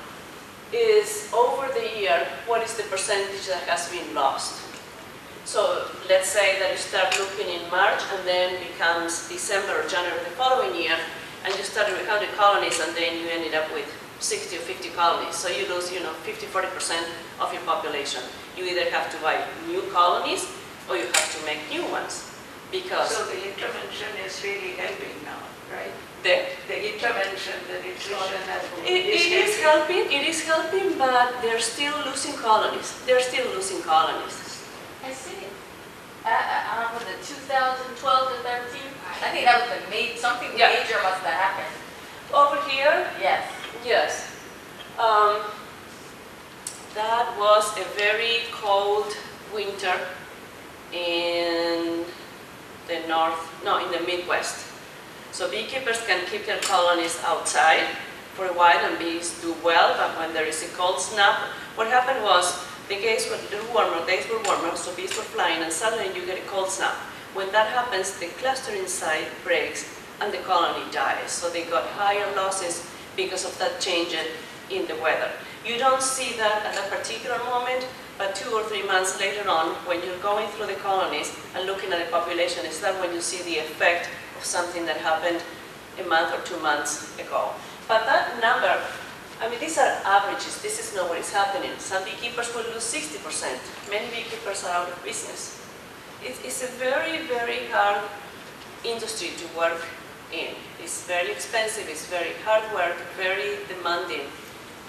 is over the year, what is the percentage that has been lost? So let's say that you start looking in March and then becomes December or January the following year, and you start with 100 colonies and then you ended up with 60 or 50 colonies. So you lose, you know, 50, 40% of your population. You either have to buy new colonies or you have to make new ones because So the intervention is really helping now, right? The, The intervention, the nutrition and food It, it is helping, it is helping, but they're still losing colonies. They're still losing colonies. I see. Uh, was it 2012 to 13? I think that was the major, something Yeah. major must have happened. Over here, Yes. yes. Um, that was a very cold winter in the north, no, in the Midwest. So beekeepers can keep their colonies outside for a while and bees do well, but when there is a cold snap, what happened was the days were a warmer, days were warmer, so bees were flying, and suddenly you get a cold snap. When that happens, the cluster inside breaks and the colony dies. So they got higher losses because of that change in- the weather. You don't see that at that particular moment, but two or three months later on, when you're going through the colonies and looking at the population, is that when you see the effect something that happened a month or two months ago. But that number, I mean, these are averages. This is not what is happening. Some beekeepers will lose 60%. Many beekeepers are out of business. It's, it's a very, very hard industry to work in. It's very expensive, it's very hard work, very demanding,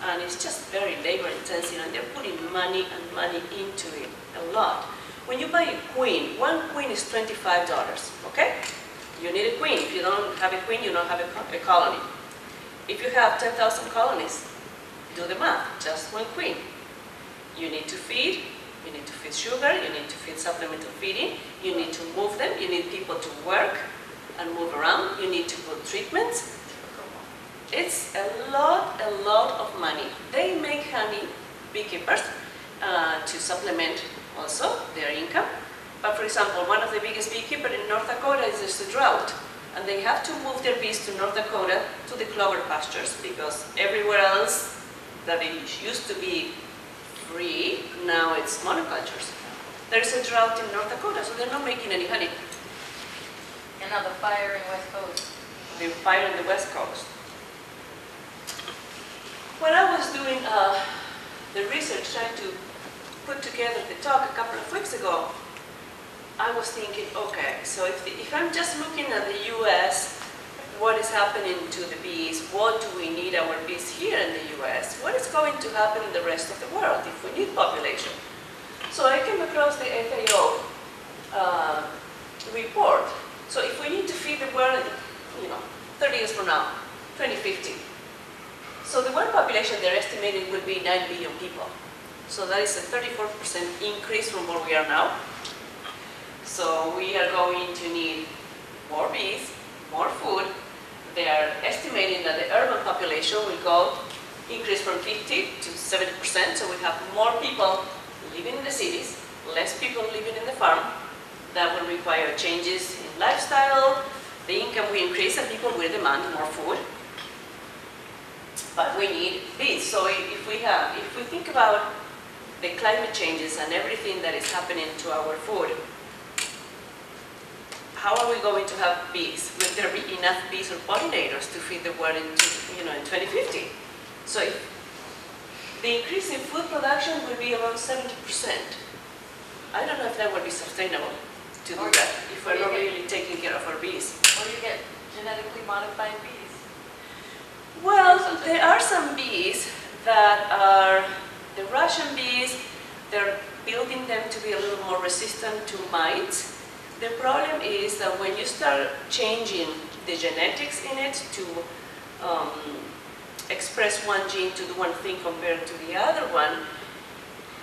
and it's just very labor intensive, and they're putting money and money into it, a lot. When you buy a queen, one queen is $25, okay? You need a queen. If you don't have a queen, you don't have a, co- a colony. If you have 10,000 colonies, do the math, just one queen. You need to feed, you need to feed sugar, you need to feed supplemental feeding, you need to move them, you need people to work and move around, you need to put treatments. It's a lot, a lot of money. They make honey, beekeepers, uh, to supplement also their income. But for example, one of the biggest beekeepers in North Dakota is there's a drought. and they have to move their bees to North Dakota to the clover pastures because everywhere else that it used to be free, now it's monocultures. There's a drought in North Dakota, so they're not making any honey. And now the fire in West Coast. The fire in the west coast. When I was doing uh, the research, trying to put together the talk a couple of weeks ago, I was thinking, okay, so if, the, if I'm just looking at the U.S., what is happening to the bees, what do we need our bees here in the U.S., what is going to happen in the rest of the world if we need population? So I came across the FAO uh, report. So if we need to feed the world, you know, 30 years from now, 2050, so the world population they're estimating will be 9 billion people. So that is a 34% increase from where we are now. So we are going to need more bees, more food. They are estimating that the urban population will go increase from 50 to 70%. So we have more people living in the cities, less people living in the farm. That will require changes in lifestyle. The income will increase and people will demand more food. But we need bees. So if we have, if we think about the climate changes and everything that is happening to our food, how are we going to have bees? Will there be enough bees or pollinators to feed the world in, you know, in 2050? So if the increase in food production will be around 70%. I don't know if that will be sustainable to do that, if we're not really taking care of our bees. Or you get genetically modified bees. Well, there are some bees that are the Russian bees. They're building them to be a little more resistant to mites. The problem is that when you start changing the genetics in it to um, express one gene to do one thing compared to the other one,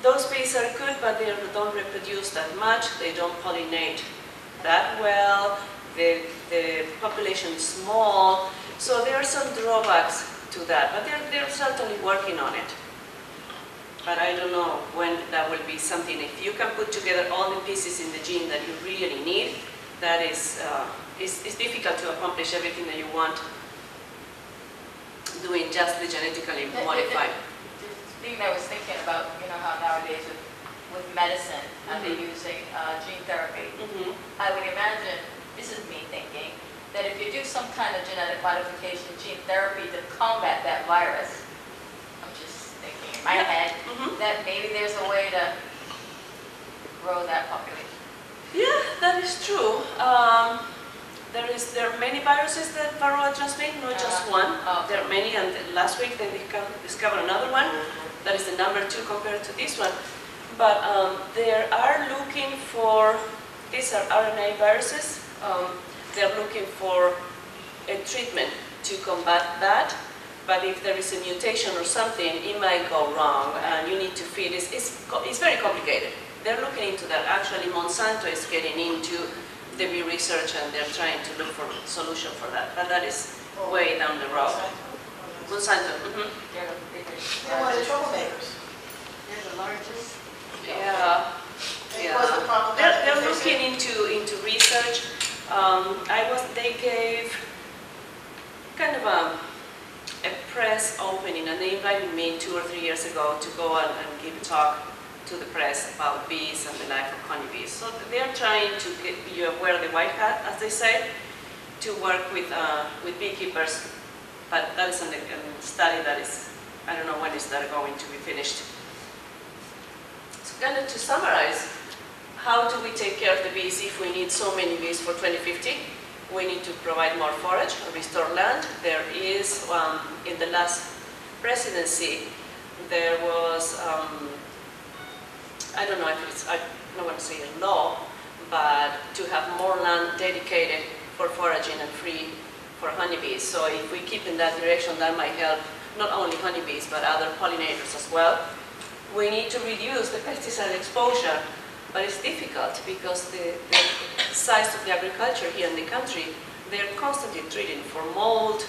those bees are good, but they don't reproduce that much. They don't pollinate that well. The, the population is small. So there are some drawbacks to that, but they're, they're certainly working on it. But I don't know when that will be something. If you can put together all the pieces in the gene that you really need, that is, uh, it's, it's difficult to accomplish everything that you want doing just the genetically It- it- modified. The thing that I was thinking about, you know, how nowadays with, with medicine, how they're using uh, gene therapy. Mhm. I would imagine, this is me thinking, that if you do some kind of genetic modification gene therapy to combat that virus, I'm just thinking in my Yeah. head. That maybe there's a way to grow that population. Yeah, that is true. Um, there is there are many viruses that varroa transmit, not just Uh-huh. one. Oh. There are many, and last week they discovered, another one that is the number two compared to this one. But um, they are looking for these are RNA viruses. Um, they're looking for a treatment to combat that. But if there is a mutation or something, it might go wrong, and you need to feed. It's, it's, it's very complicated. They're looking into that. Actually, Monsanto is getting into the bee research, and they're trying to look for a solution for that. But that is way down the road. Monsanto. mhm. They're the biggest. They're one of the troublemakers. They're the largest. Yeah. yeah. The they're, they're looking into, into research. Um, I was, they gave kind of a, a press opening, and they invited me two or three years ago to go and, and give a talk to the press about bees and the life of honeybees. So they're trying to get you wear the white hat, as they say, to work with, uh, with beekeepers. But that is a study that is, I don't know when is that going to be finished. So kind of to summarize, how do we take care of the bees if we need so many bees for 2050? We need to provide more forage, restore land. There is, um, in the last presidency, there was, um, I don't know if it's, I don't want to say a law, but to have more land dedicated for foraging and free for honeybees. So if we keep in that direction, that might help not only honeybees, but other pollinators as well. We need to reduce the pesticide exposure, but it's difficult because the, the size of the agriculture here in the country, they're constantly treating for mold,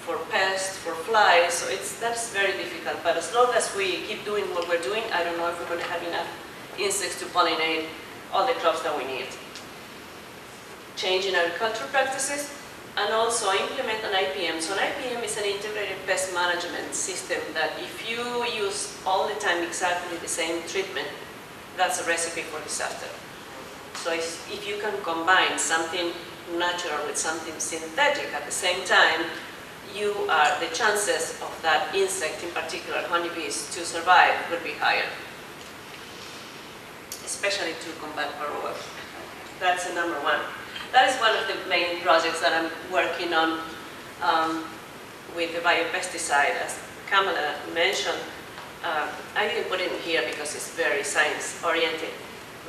for pests, for flies, so it's, that's very difficult. But as long as we keep doing what we're doing, I don't know if we're going to have enough insects to pollinate all the crops that we need. Change in agricultural practices, and also implement an IPM. So an IPM is an integrated pest management system that if you use all the time exactly the same treatment, that's a recipe for disaster. So if, if you can combine something natural with something synthetic at the same time, you are, the chances of that insect, in particular honeybees, to survive will be higher. Especially to combat varroa. That's the number one. That is one of the main projects that I'm working on um, with the biopesticide. As Kamala mentioned, uh, I didn't put it in here because it's very science oriented.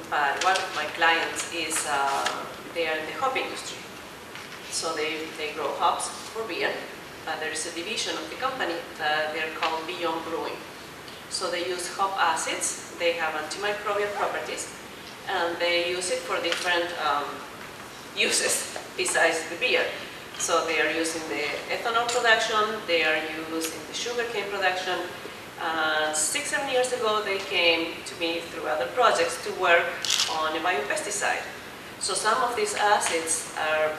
But one of my clients is, uh, they are in the hop industry. So they, they grow hops for beer, but there is a division of the company that they're called Beyond Brewing. So they use hop acids, they have antimicrobial properties, and they use it for different um, uses besides the beer. So they are using the ethanol production, they are used in the sugarcane production. Uh, six, seven years ago, they came to me through other projects to work on a biopesticide. So some of these acids are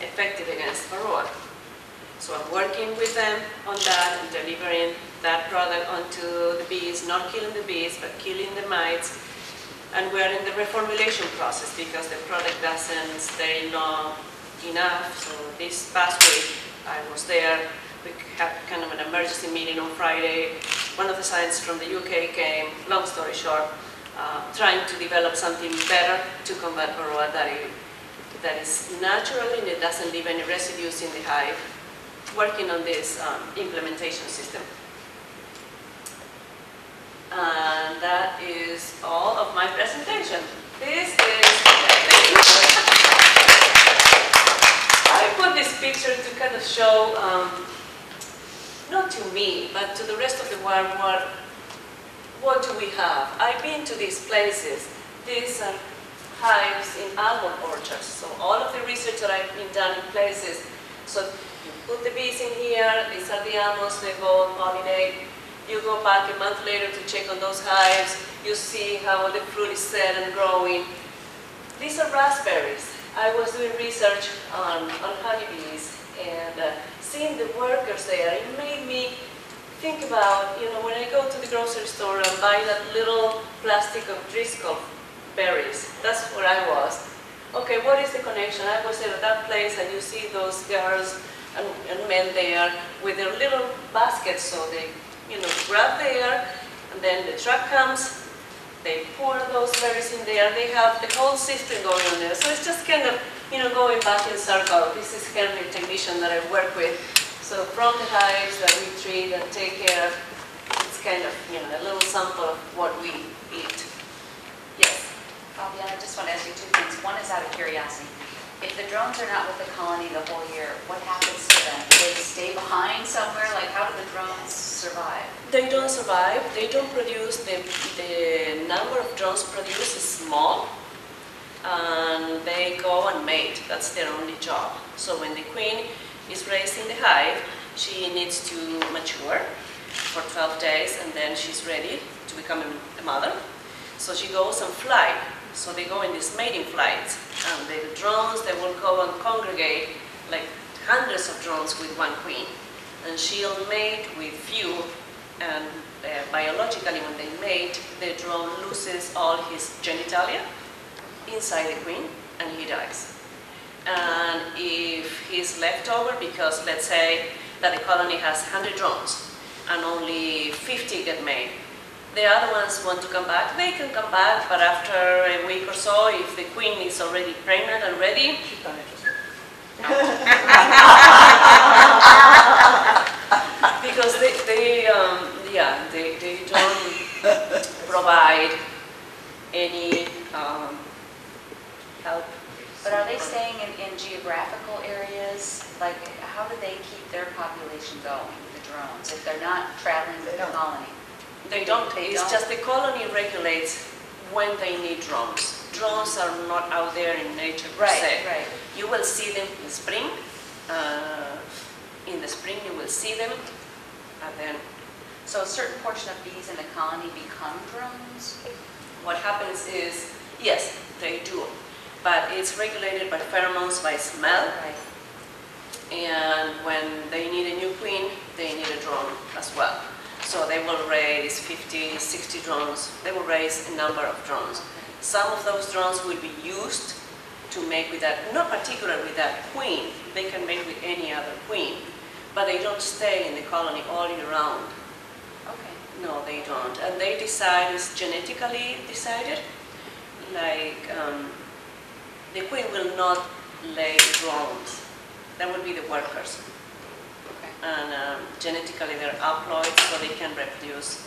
effective against varroa. So I'm working with them on that and delivering that product onto the bees, not killing the bees, but killing the mites. And we're in the reformulation process because the product doesn't stay long enough. So this past week, I was there. We had kind of an emergency meeting on Friday. One of the scientists from the UK came, long story short, uh, trying to develop something better to combat varroa that, that is natural and it doesn't leave any residues in the hive. Working on this um, implementation system. And that is all of my presentation. This is, I put this picture to kind of show, um, not to me, but to the rest of the world, what, what do we have? I've been to these places. These are hives in almond orchards. So all of the research that I've been done in places, so you put the bees in here, these are the almonds, they go pollinate, you go back a month later to check on those hives. You see how the fruit is set and growing. These are raspberries. I was doing research on, on honeybees and uh, seeing the workers there, it made me think about, you know, when I go to the grocery store and buy that little plastic of Driscoll berries, that's where I was. Okay, what is the connection? I was at that place and you see those girls and, and men there with their little baskets so they you know, grab there, and then the truck comes, they pour those berries in there, they have the whole system going on there. So it's just kind of, you know, going back in circle. This is kind of the technician that I work with. So from the hives that we treat and take care of, it's kind of, you know, a little sample of what we eat. Yes? Fabiana, I just want to ask you two things. One is out of curiosity. If the drones are not with the colony the whole year, what happens to them? Do they stay behind somewhere? Like, how do the drones survive? They don't survive. They don't produce, the, the number of drones produced is small. And they go and mate. That's their only job. So when the queen is raised in the hive, she needs to mature for 12 days and then she's ready to become a mother. So she goes and fly. So they go in these mating flights. And the drones, they will go and congregate like hundreds of drones with one queen. And she'll mate with few. And uh, biologically, when they mate, the drone loses all his genitalia inside the queen and he dies. And if he's left over, because let's say that the colony has 100 drones and only 50 get made, the other ones want to come back, they can come back, but after a week or so, if the queen is already pregnant and ready, because they, they um, yeah, they, they don't provide any um, help. But are they staying in, in geographical areas? Like, how do they keep their population going, the drones, if they're not traveling with the colony? They don't, They it's don't? just the colony regulates when they need drones. Drones are not out there in nature per se. right. You will see them in spring. Uh, in the spring, you will see them, and then So a certain portion of bees in the colony become drones? what happens is, yes, they do, but it's regulated by pheromones, by smell, Right. And when they need a new queen, they need a drone as well. So they will raise 50, 60 drones. They will raise a number of drones. Some of those drones will be used to mate with that, not particularly with that queen. They can mate with any other queen, but they don't stay in the colony all year round. Okay. No, they don't. And they decide, it's genetically decided. Like, um, the queen will not lay drones. That will be the workers. Okay. And um, genetically they're haploid, so they can reproduce.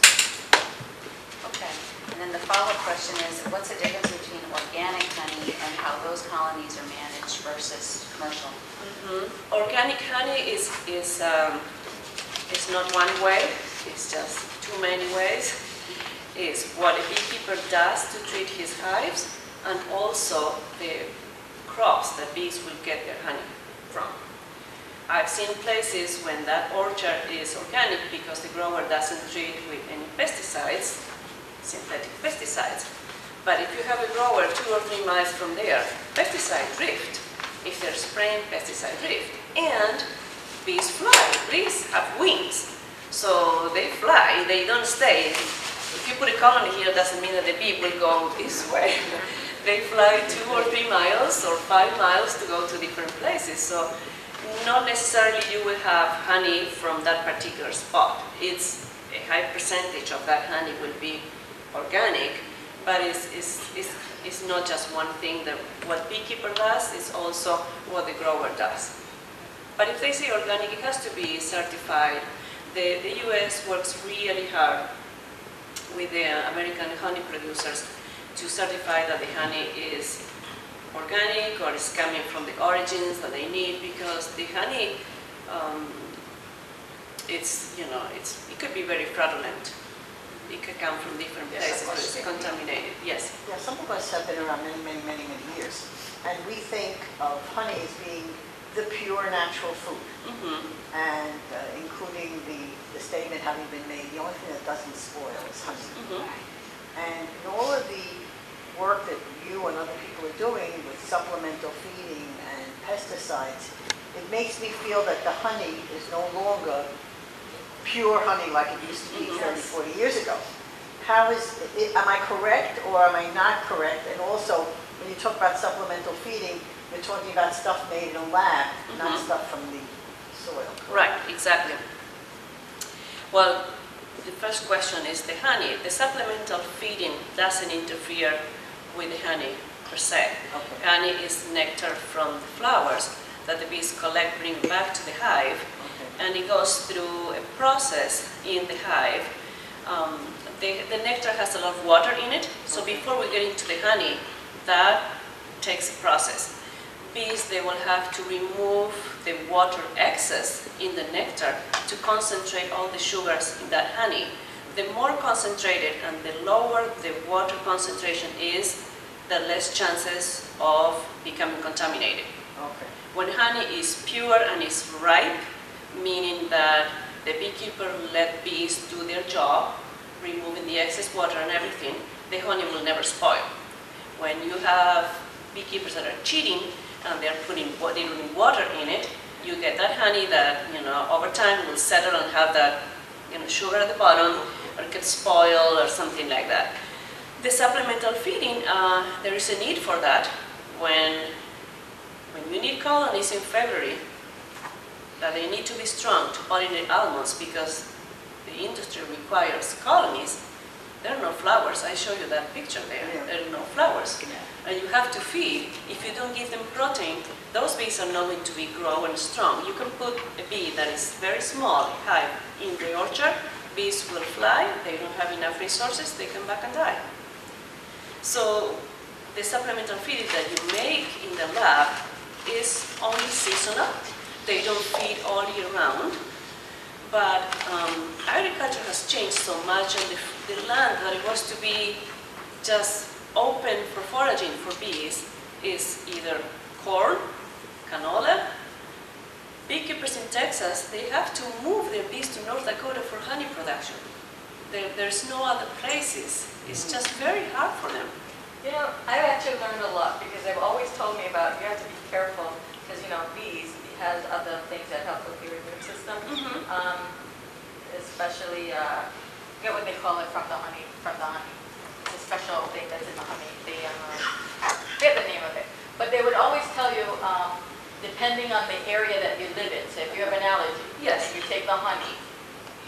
Okay. And then the follow-up question is, what's the difference between organic honey and how those colonies are managed versus commercial? Mhm. Organic honey is, is, um, is not one way, it's just too many ways. Is what a beekeeper does to treat his hives and also the crops that bees will get their honey from. I've seen places when that orchard is organic because the grower doesn't treat with any pesticides, synthetic pesticides. But if you have a grower two or three miles from there, pesticide drift, if they're spraying pesticide drift. And bees fly, bees have wings, so they fly, they don't stay. If you put a colony here, doesn't mean that the bee will go this way. They fly two or three miles or five miles to go to different places. So not necessarily you will have honey from that particular spot. It's a high percentage of that honey will be organic, but it's, it's, it's, it's not just one thing that what beekeeper does, it's also what the grower does. But if they say organic, it has to be certified. The, the US works really hard with the American honey producers to certify that the honey is organic or is coming from the origins that they need because the honey, um, it's, you know, it's, it could be very fraudulent. It could come from different places, it's contaminated, yes. Yeah, some of us have been around many, many, many, many years, and we think of honey as being the pure natural food, Mhm. and uh, including the, the statement having been made, the only thing that doesn't spoil is honey. Mhm. And in all of the work that you and other people are doing with supplemental feeding and pesticides, it makes me feel that the honey is no longer pure honey like it used to be Mhm. 30, 40 years ago. How is, am I correct or am I not correct? And also, when you talk about supplemental feeding, you're talking about stuff made in a lab, not Mhm. stuff from the soil. Right, exactly. Well, the first question is the honey. The supplemental feeding doesn't interfere with the honey per se. Okay. Honey is nectar from the flowers that the bees collect, bring back to the hive, Okay. and it goes through a process in the hive. Um, the, the nectar has a lot of water in it, so before we get into the honey, that takes a process. Bees, they will have to remove the water excess in the nectar to concentrate all the sugars in that honey. The more concentrated and the lower the water concentration is, the less chances of becoming contaminated. Okay. When honey is pure and is ripe, meaning that the beekeeper let bees do their job, removing the excess water and everything, the honey will never spoil. When you have beekeepers that are cheating and they're putting, they're putting water in it, you get that honey that, you know, over time will settle and have that, you know, sugar at the bottom, or get spoiled or something like that. The supplemental feeding, uh, there is a need for that when when you need colonies in February, that they need to be strong to pollinate almonds because the industry requires colonies. There are no flowers. I show you that picture there. Yeah. There are no flowers. Yeah. And you have to feed. If you don't give them protein, those bees are not going to be grow and strong. You can put a bee that is very small, hive, in the orchard. Bees will fly. They don't have enough resources. They come back and die. So the supplemental feed that you make in the lab is only seasonal. They don't feed all year round. But um, agriculture has changed so much, and the, the land that it was to be just open for foraging for bees is either corn, canola. Beekeepers in Texas, they have to move their bees to North Dakota for honey production. There, there's no other places. It's just very hard for them. You know, I've actually learned a lot because they've always told me about you have to be careful because you know bees. has other things that help with your immune system. Um, Especially, uh, I forget what they call it from the honey, from the honey. It's a special thing that's in the honey, the, um, forget the name of it. But they would always tell you, um, depending on the area that you live in, so if you have an allergy. Yes. And you take the honey,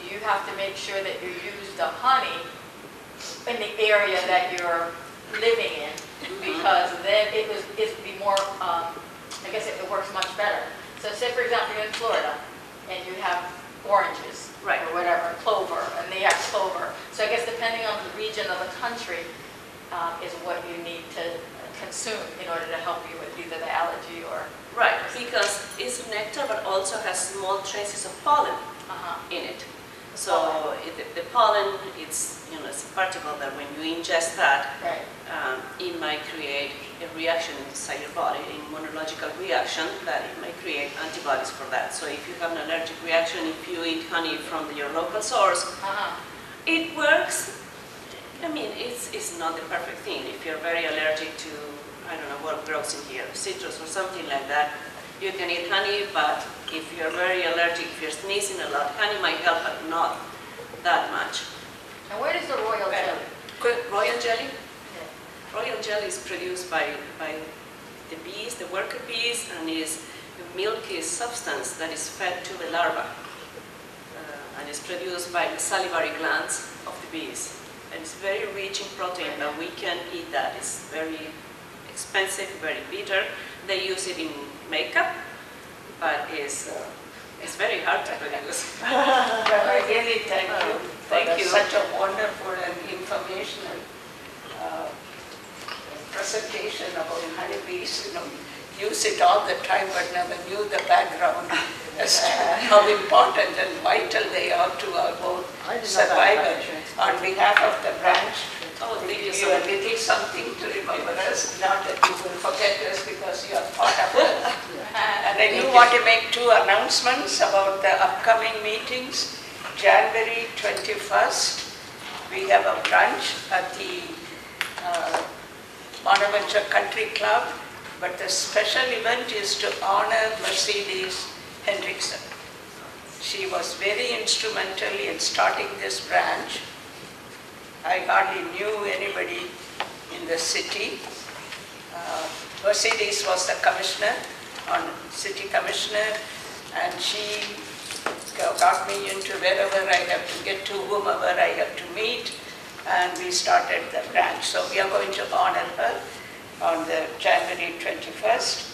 you have to make sure that you use the honey in the area that you're living in, because then it was, it'd be more, um, I guess it works much better. So say, for example, you're in Florida, and you have oranges. Right. Or whatever, clover, and they have clover. So I guess depending on the region of the country, um, is what you need to consume in order to help you with either the allergy or, Right, because it's nectar, but also has small traces of pollen uh-huh, in it. So it- the the pollen, it's, you know, it's a particle that when you ingest that, right. um, it might create a reaction inside your body, an immunological reaction, that it might create antibodies for that. So if you have an allergic reaction, if you eat honey from your local source, Uh-huh, it works. I mean, it's, it's not the perfect thing. If you're very allergic to, I don't know what grows in here, citrus or something like that, you can eat honey, but if you're very allergic, if you're sneezing a lot, honey might help, but not that much. and where is the royal jelly? Royal jelly? Yeah. Royal jelly is produced by, by the bees, the worker bees, and is a milky substance that is fed to the larva. Uh, and is produced by the salivary glands of the bees. And it's very rich in protein, but we can eat that. It's very expensive, very bitter. They use it in makeup, but it's, uh, it's very hard to produce. Well, I really thank you for Thank you. such a wonderful and informational uh, presentation about honeybees. You know, use it all the time, but never knew the background as to how important and vital they are to our whole I didn't know that survival. On behalf of the branch, Oh, you you a little something to remember us, not that you will forget us because you are part of it. And I do want to make two announcements about the upcoming meetings. January 21st, we have a brunch at the uh, Bonaventure Country Club, but the special event is to honor Mercedes Hendrickson. She was very instrumental in starting this branch. I hardly knew anybody in the city. Uh, Mercedes was the commissioner, on city commissioner, and she got me into wherever I have to get to, whomever I have to meet, and we started the branch. So we are going to honor her on the January 21st.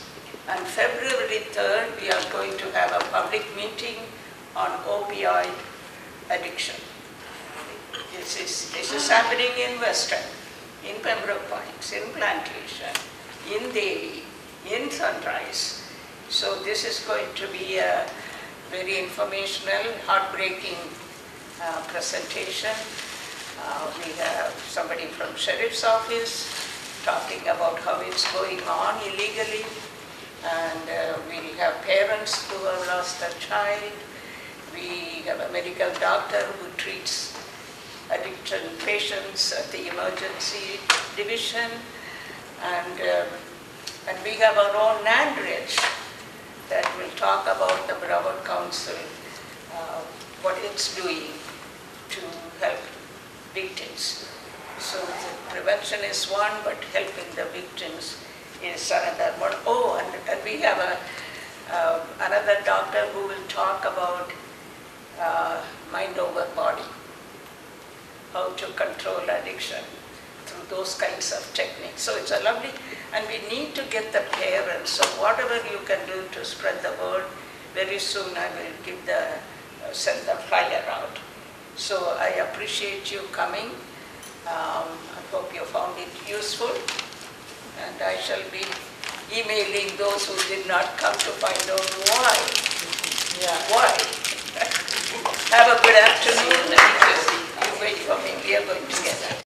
And February 3rd, we are going to have a public meeting on opioid addiction. This is, this is happening in Weston, in Pembroke Pines, in Plantation, in Davie, in Sunrise. So this is going to be a very informational, heartbreaking uh, presentation. Uh, We have somebody from Sheriff's Office talking about how it's going on illegally. And uh, we'll have parents who have lost their child. We have a medical doctor who treats addiction patients at the emergency division. And, um, and we have our own Nandrich that will talk about the Broward Council, uh, what it's doing to help victims. So prevention is one, but helping the victims is another one. Oh, and, and we have a, uh, another doctor who will talk about uh, mind over body, how to control addiction through those kinds of techniques. So it's a lovely, and we need to get the parents, so whatever you can do to spread the word, very soon I will give the, uh, send the flyer out. So I appreciate you coming. Um, I hope you found it useful. And I shall be emailing those who did not come to find out why. Yeah. Why? Have a good afternoon. You wait for me, we are going together.